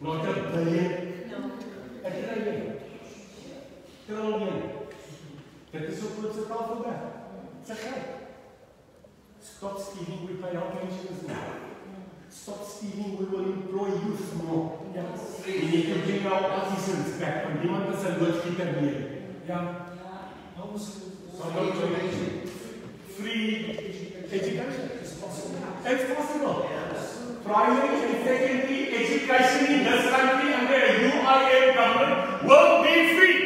not a billion, a trillion. Trillion. Dit is op grootse tafel daar. Sê. Stop stealing, we pay our pensions now. Stop stealing, we will employ youth more. Yes. We need to bring our artisans back. Want niemand is 'n loodgieter meer. Ja. So no donation. Free education. It's possible. It's possible. Primary and secondary education in this country under a UIM government will be free.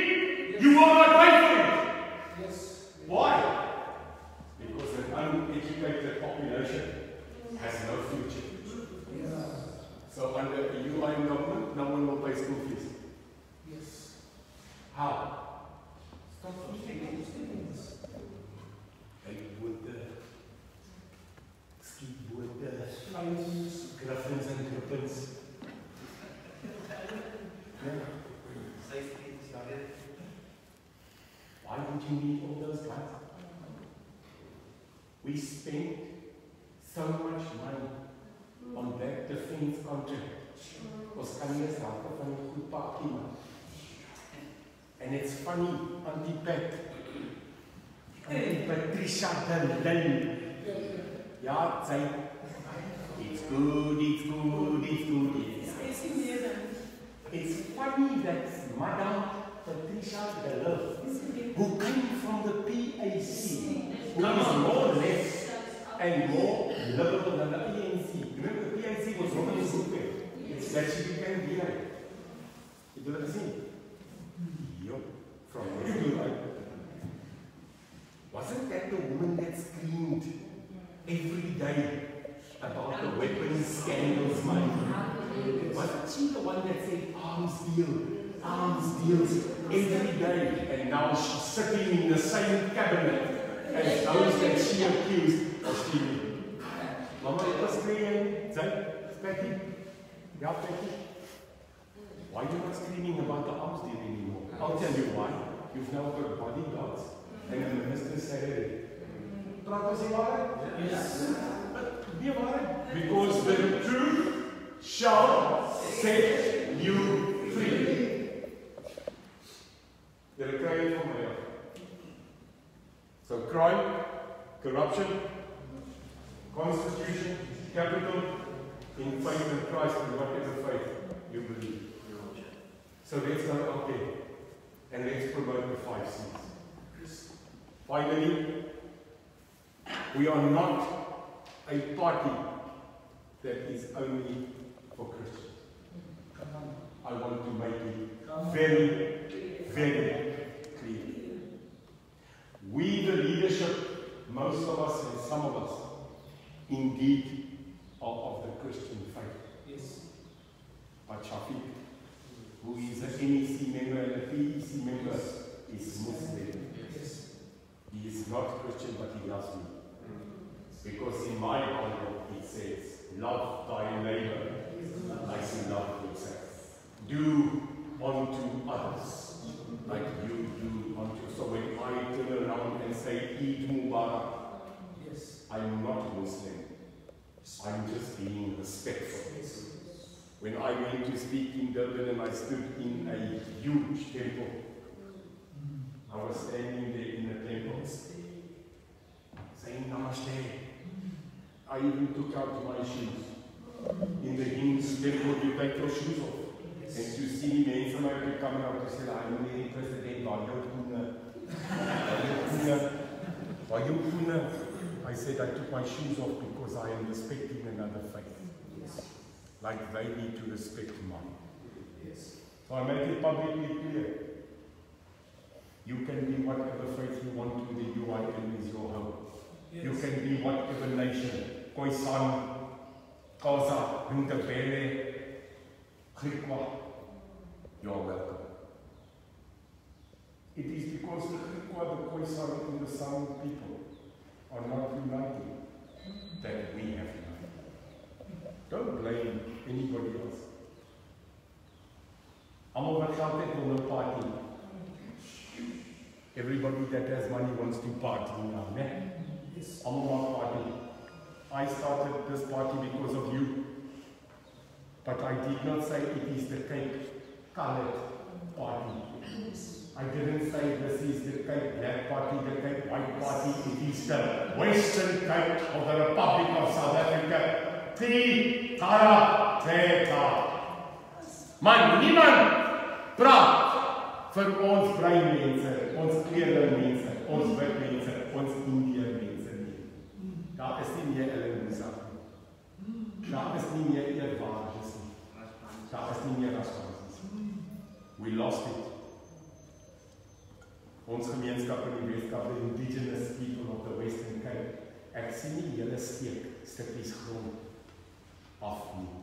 You will not pay for it. Yes. Why? Because an uneducated population has no future. So under a UIM government, no one will pay school fees. Yes. How? Stop eating those things. They would uh, ski would uh, griffins and griffins. Safety started. Why would you need all those guys? We spent so much money on that defense contract. Ons kan nie eens help van die goed pakkie man. And it's funny, Auntie Pat. Auntie Patricia Dallin. Ja, sy It's good, it's good, it's good. It's, it's funny that Madam Patricia Dallin, who came from the PAC, who is more left and more liberal than the that she became DI. You do that see? Yup. From left to right. Wasn't that the woman that screamed every day about the weapons scandals, money? Wasn't she the one that said arms deal, arms deals every day? And now she's sitting in the same cabinet as those that she accused of stealing. Mama, it was screaming. Say, Patty. Yeah, Patty. Why are you not screaming about the arms deal anymore? I'll tell you why. You've now got bodyguards mm-hmm. and a minister's salary. Praat ons die waarheid? Yes. Die waarheid. Because the truth shall set you free. Julle kry dit van my af. So crime, corruption, constitution, capital, in faith in Christ and whatever faith you believe. So let's go there and let's promote the five C's. Finally, we are not a party that is only for Christians. I want to make it very, very clear. We, the leadership most of us and some of us indeed of the Christian faith. Yes. But Shafiq, who is an NEC member and a PEC member, is Muslim. Yes. He is not Christian, but he loves me. Mm. Because in my Bible it says, Love thy neighbor like you love yourself. Do unto others like you do unto. So when I turn around and say, Eid Mubarak, Yes. I'm not Muslim. I'm just being respectful. When I went to speak in Durban and I stood in a huge temple, I was standing there in the temple saying Namaste. I even took out my shoes. In the Hindu temple, you take your shoes off. And you see mense maar op die kamera op sê meneer die president waar jou. I said I took my shoes off because I am respecting another faith. Like they need to respect mine. So I make it publicly clear. You can be whatever faith you want to, the UIM is your home. You can be whatever nation. Khoisan, Xhosa, Ndebele, Griqua. You're welcome. It is because the Griqua, the Khoisan, and the San people are not united that we have united. Don't blame anybody else. Geld het wil nou party. Everybody that has money wants to party now, né? Yes. Maak party. I started this party because of you. But I did not say it is the Cape Colored Party. I didn't say this is the Cape Black Party, the Cape White Party. It is the Western Cape of the Republic of South Africa. Tri Kara Treka. Man, niemand praat vir ons bruin mense, ons kleurling mense, ons wit mense, ons Indiër mense nie. Daar is nie meer Elenosa nie. Daar is nie meer eerwaardes nie. Daar is nie meer rasbasis nie. We lost it. Ons gemeenskap in die Weskaap, the indigenous people of the Western Cape, ek sien nie hele steek stukkies grond af nie.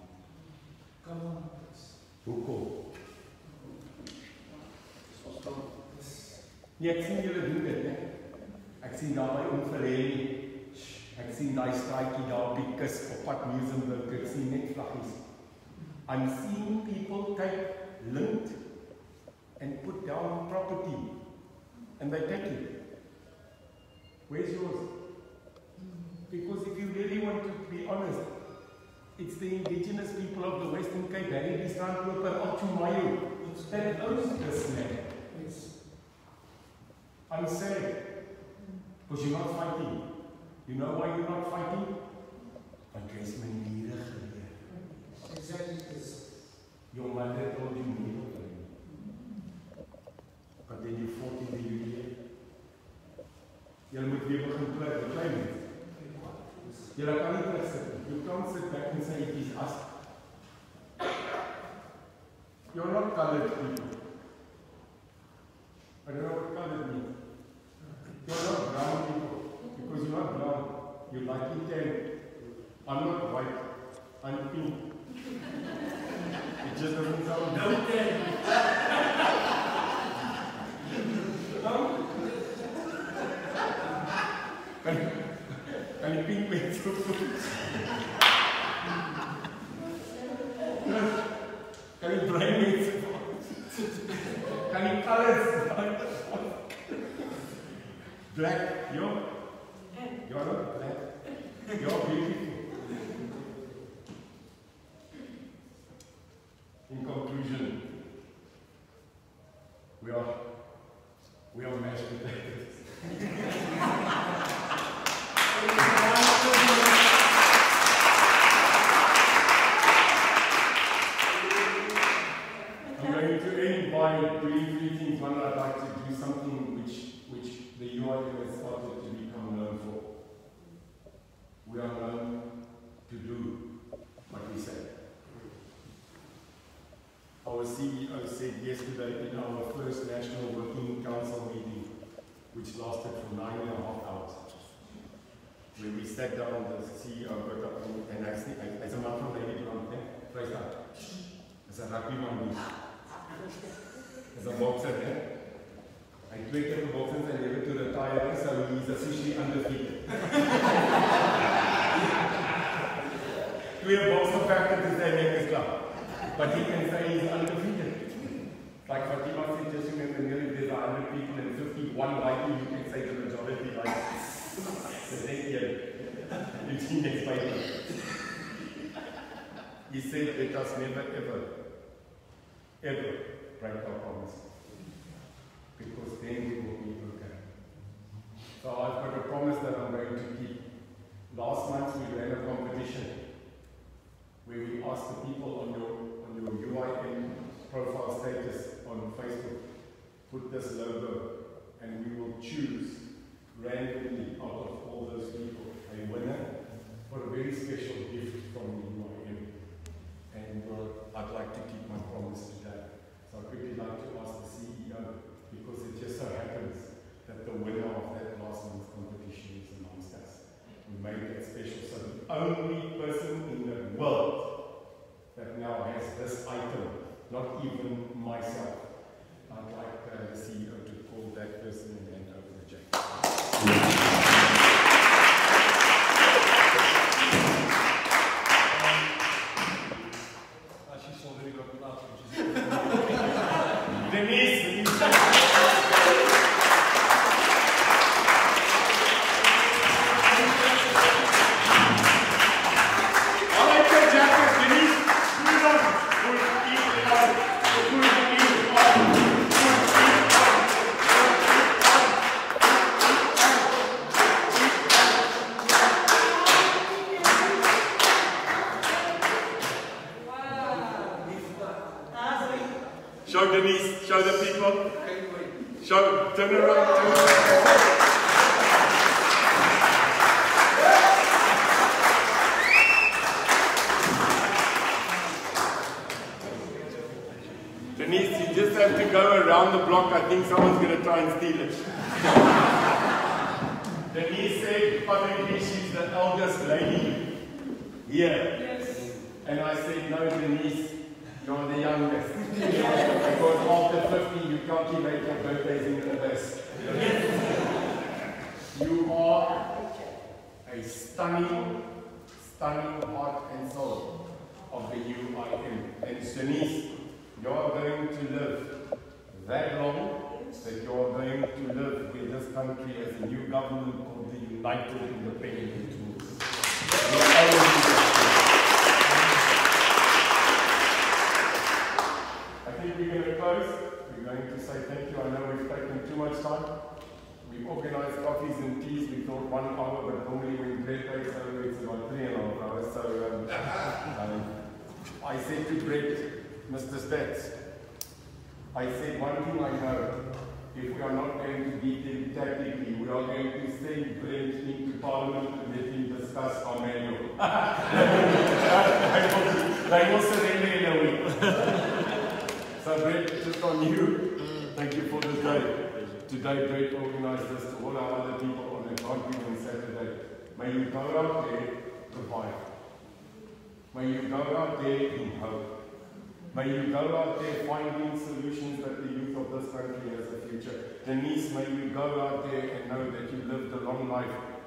Come on. Hoekom? Nee, ek sien julle doen dit, né? Ek sien daar by Onverheen. Ek sien daai straatjie daar die kus op pad Museumburg. Ek sien net vlaggies. I'm seeing people take lint and put down property and they take it. Where's yours? Because if you really want to be honest, it's the indigenous people of the Western Cape, Harry die strandloper op Chumayo, that owns this land. I'm sad because you're not fighting. You know why you're not fighting? Want jy is maniere geleer. Exactly. Your mother told you nie then you fought in the union. Jy moet weer begin beklei met. Jy kan nie terugsit nie. You can't sit back and say it is us. You're not colored people. I don't know what colored means. You're not brown people. Because you're not brown. You like it tan. I'm not white. I'm pink. It just doesn't sound No tan. Bruin mense Kan die colors Black, you're You're black. You're beautiful. In conclusion, we are we are mashed potatoes. I'm going to end by three things. One, I'd like to do something which which the UIM has started to become known for. We are known to do what we say. Our CEO said yesterday in our first National Working Council meeting, which lasted for nine and a half hours, where we sat down, the sea of up and, and I, sne- I, I said, man from Lady Plant, vryf daar. Dis 'n rugby man die. Dis 'n boxer, eh? hè. Hy het twee keer gebokser in sy lewe toe retire, so he's officially undefeated. Twee boksgevegte toe sy nek is klaar. But he can say he's undefeated. Like Fatima said, just remember nearly there's 100 people and 51 like you, you can say the majority like next paper. He said, that let us never ever, ever break our promise. Because then we will be okay. So I've got a promise that I'm going to keep. Last month we ran a competition where we asked the people on your on your UIM profile status on Facebook, put this logo, and we will choose randomly out of all those people a winner for a very special gift from the UIM. And uh, I'd like to keep my promise to that. So I'd quickly like to ask the CEO, because it just so happens that the winner of that last month's competition is amongst us. We made that special. So the only person in the world that now has this item, not even myself, I'd like uh, the CEO to call that person and hand over the jacket.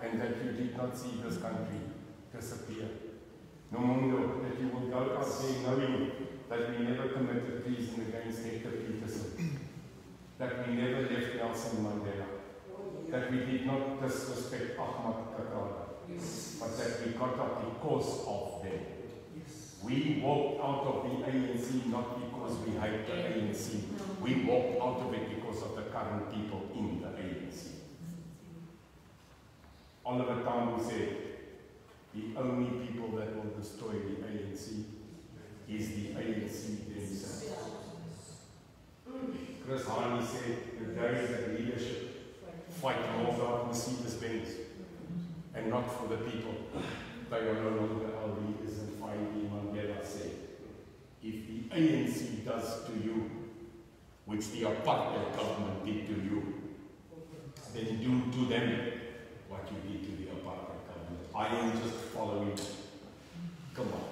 And that you did not see this country disappear. Nomundo, that you would go out there knowing that we never committed treason against Hector Pieterson, that we never left Nelson Mandela, that we did not disrespect Ahmed Kathrada, but that we got up because of them. We walked out of the ANC not because we hate the ANC. We walked out of it because of the current people in the ANC. Oliver Tambo said, the only people that will destroy the ANC is the ANC themselves. Chris Hani said, the days that leadership fight more for Mercedes-Benz and not for the people. They are no longer our leaders and finally Mandela said, if the ANC does to you, which the apartheid government did to you, then do to them did to the apartheid government. I am just following. Come on.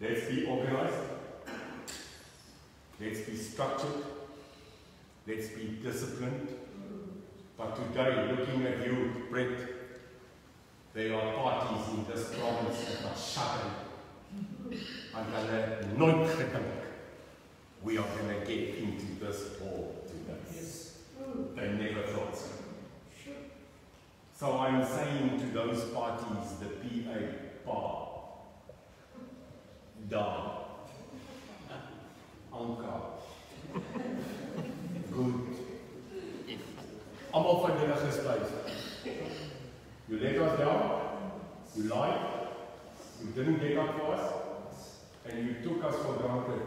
Let's be organized. Let's be structured. Let's be disciplined. But today, looking at you, Brett, there are parties in this province that are shutting. And nooit gedink we are going to get into this hall today. Yes. They never thought so. So I'm saying to those parties, the PA, Pa, Da, Anka, Good. Almal van julle gespuis. You let us down, you lied, you didn't get up for us, and you took us for granted.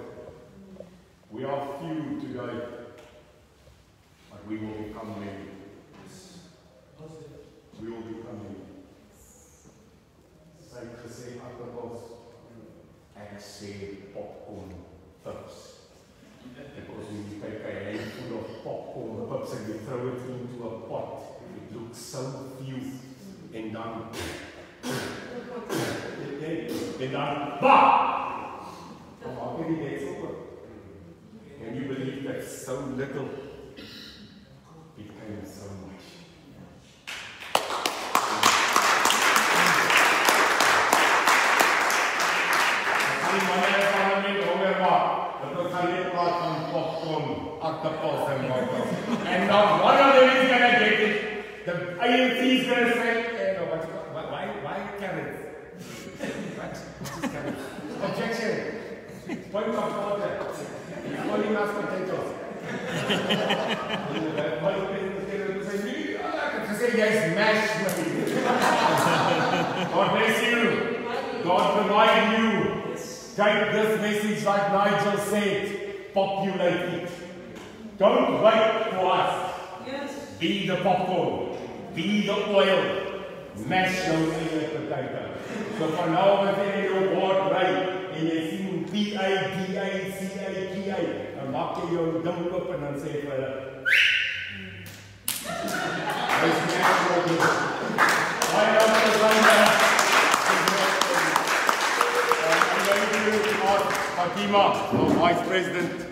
We are few today, but we will become many. Will become many. Sy het gesê appels ek sê popcorn pips. Because when you take a handful of popcorn pips and you throw it into a pot, it looks so few and dan en dan bah! Dan maak jy die deksel oop. Can you believe that so little became so Populate it. Don't wait for us. Yes. Be the popcorn. Be the oil. Mash your eie potato. So van nou af in jou bord ry en jy sien P A D A C A T A, dan maak jy jou ding oop en dan sê jy vir hulle Dis mm. natural. Baie dankie Zaina. I'm Fatima, Vice President,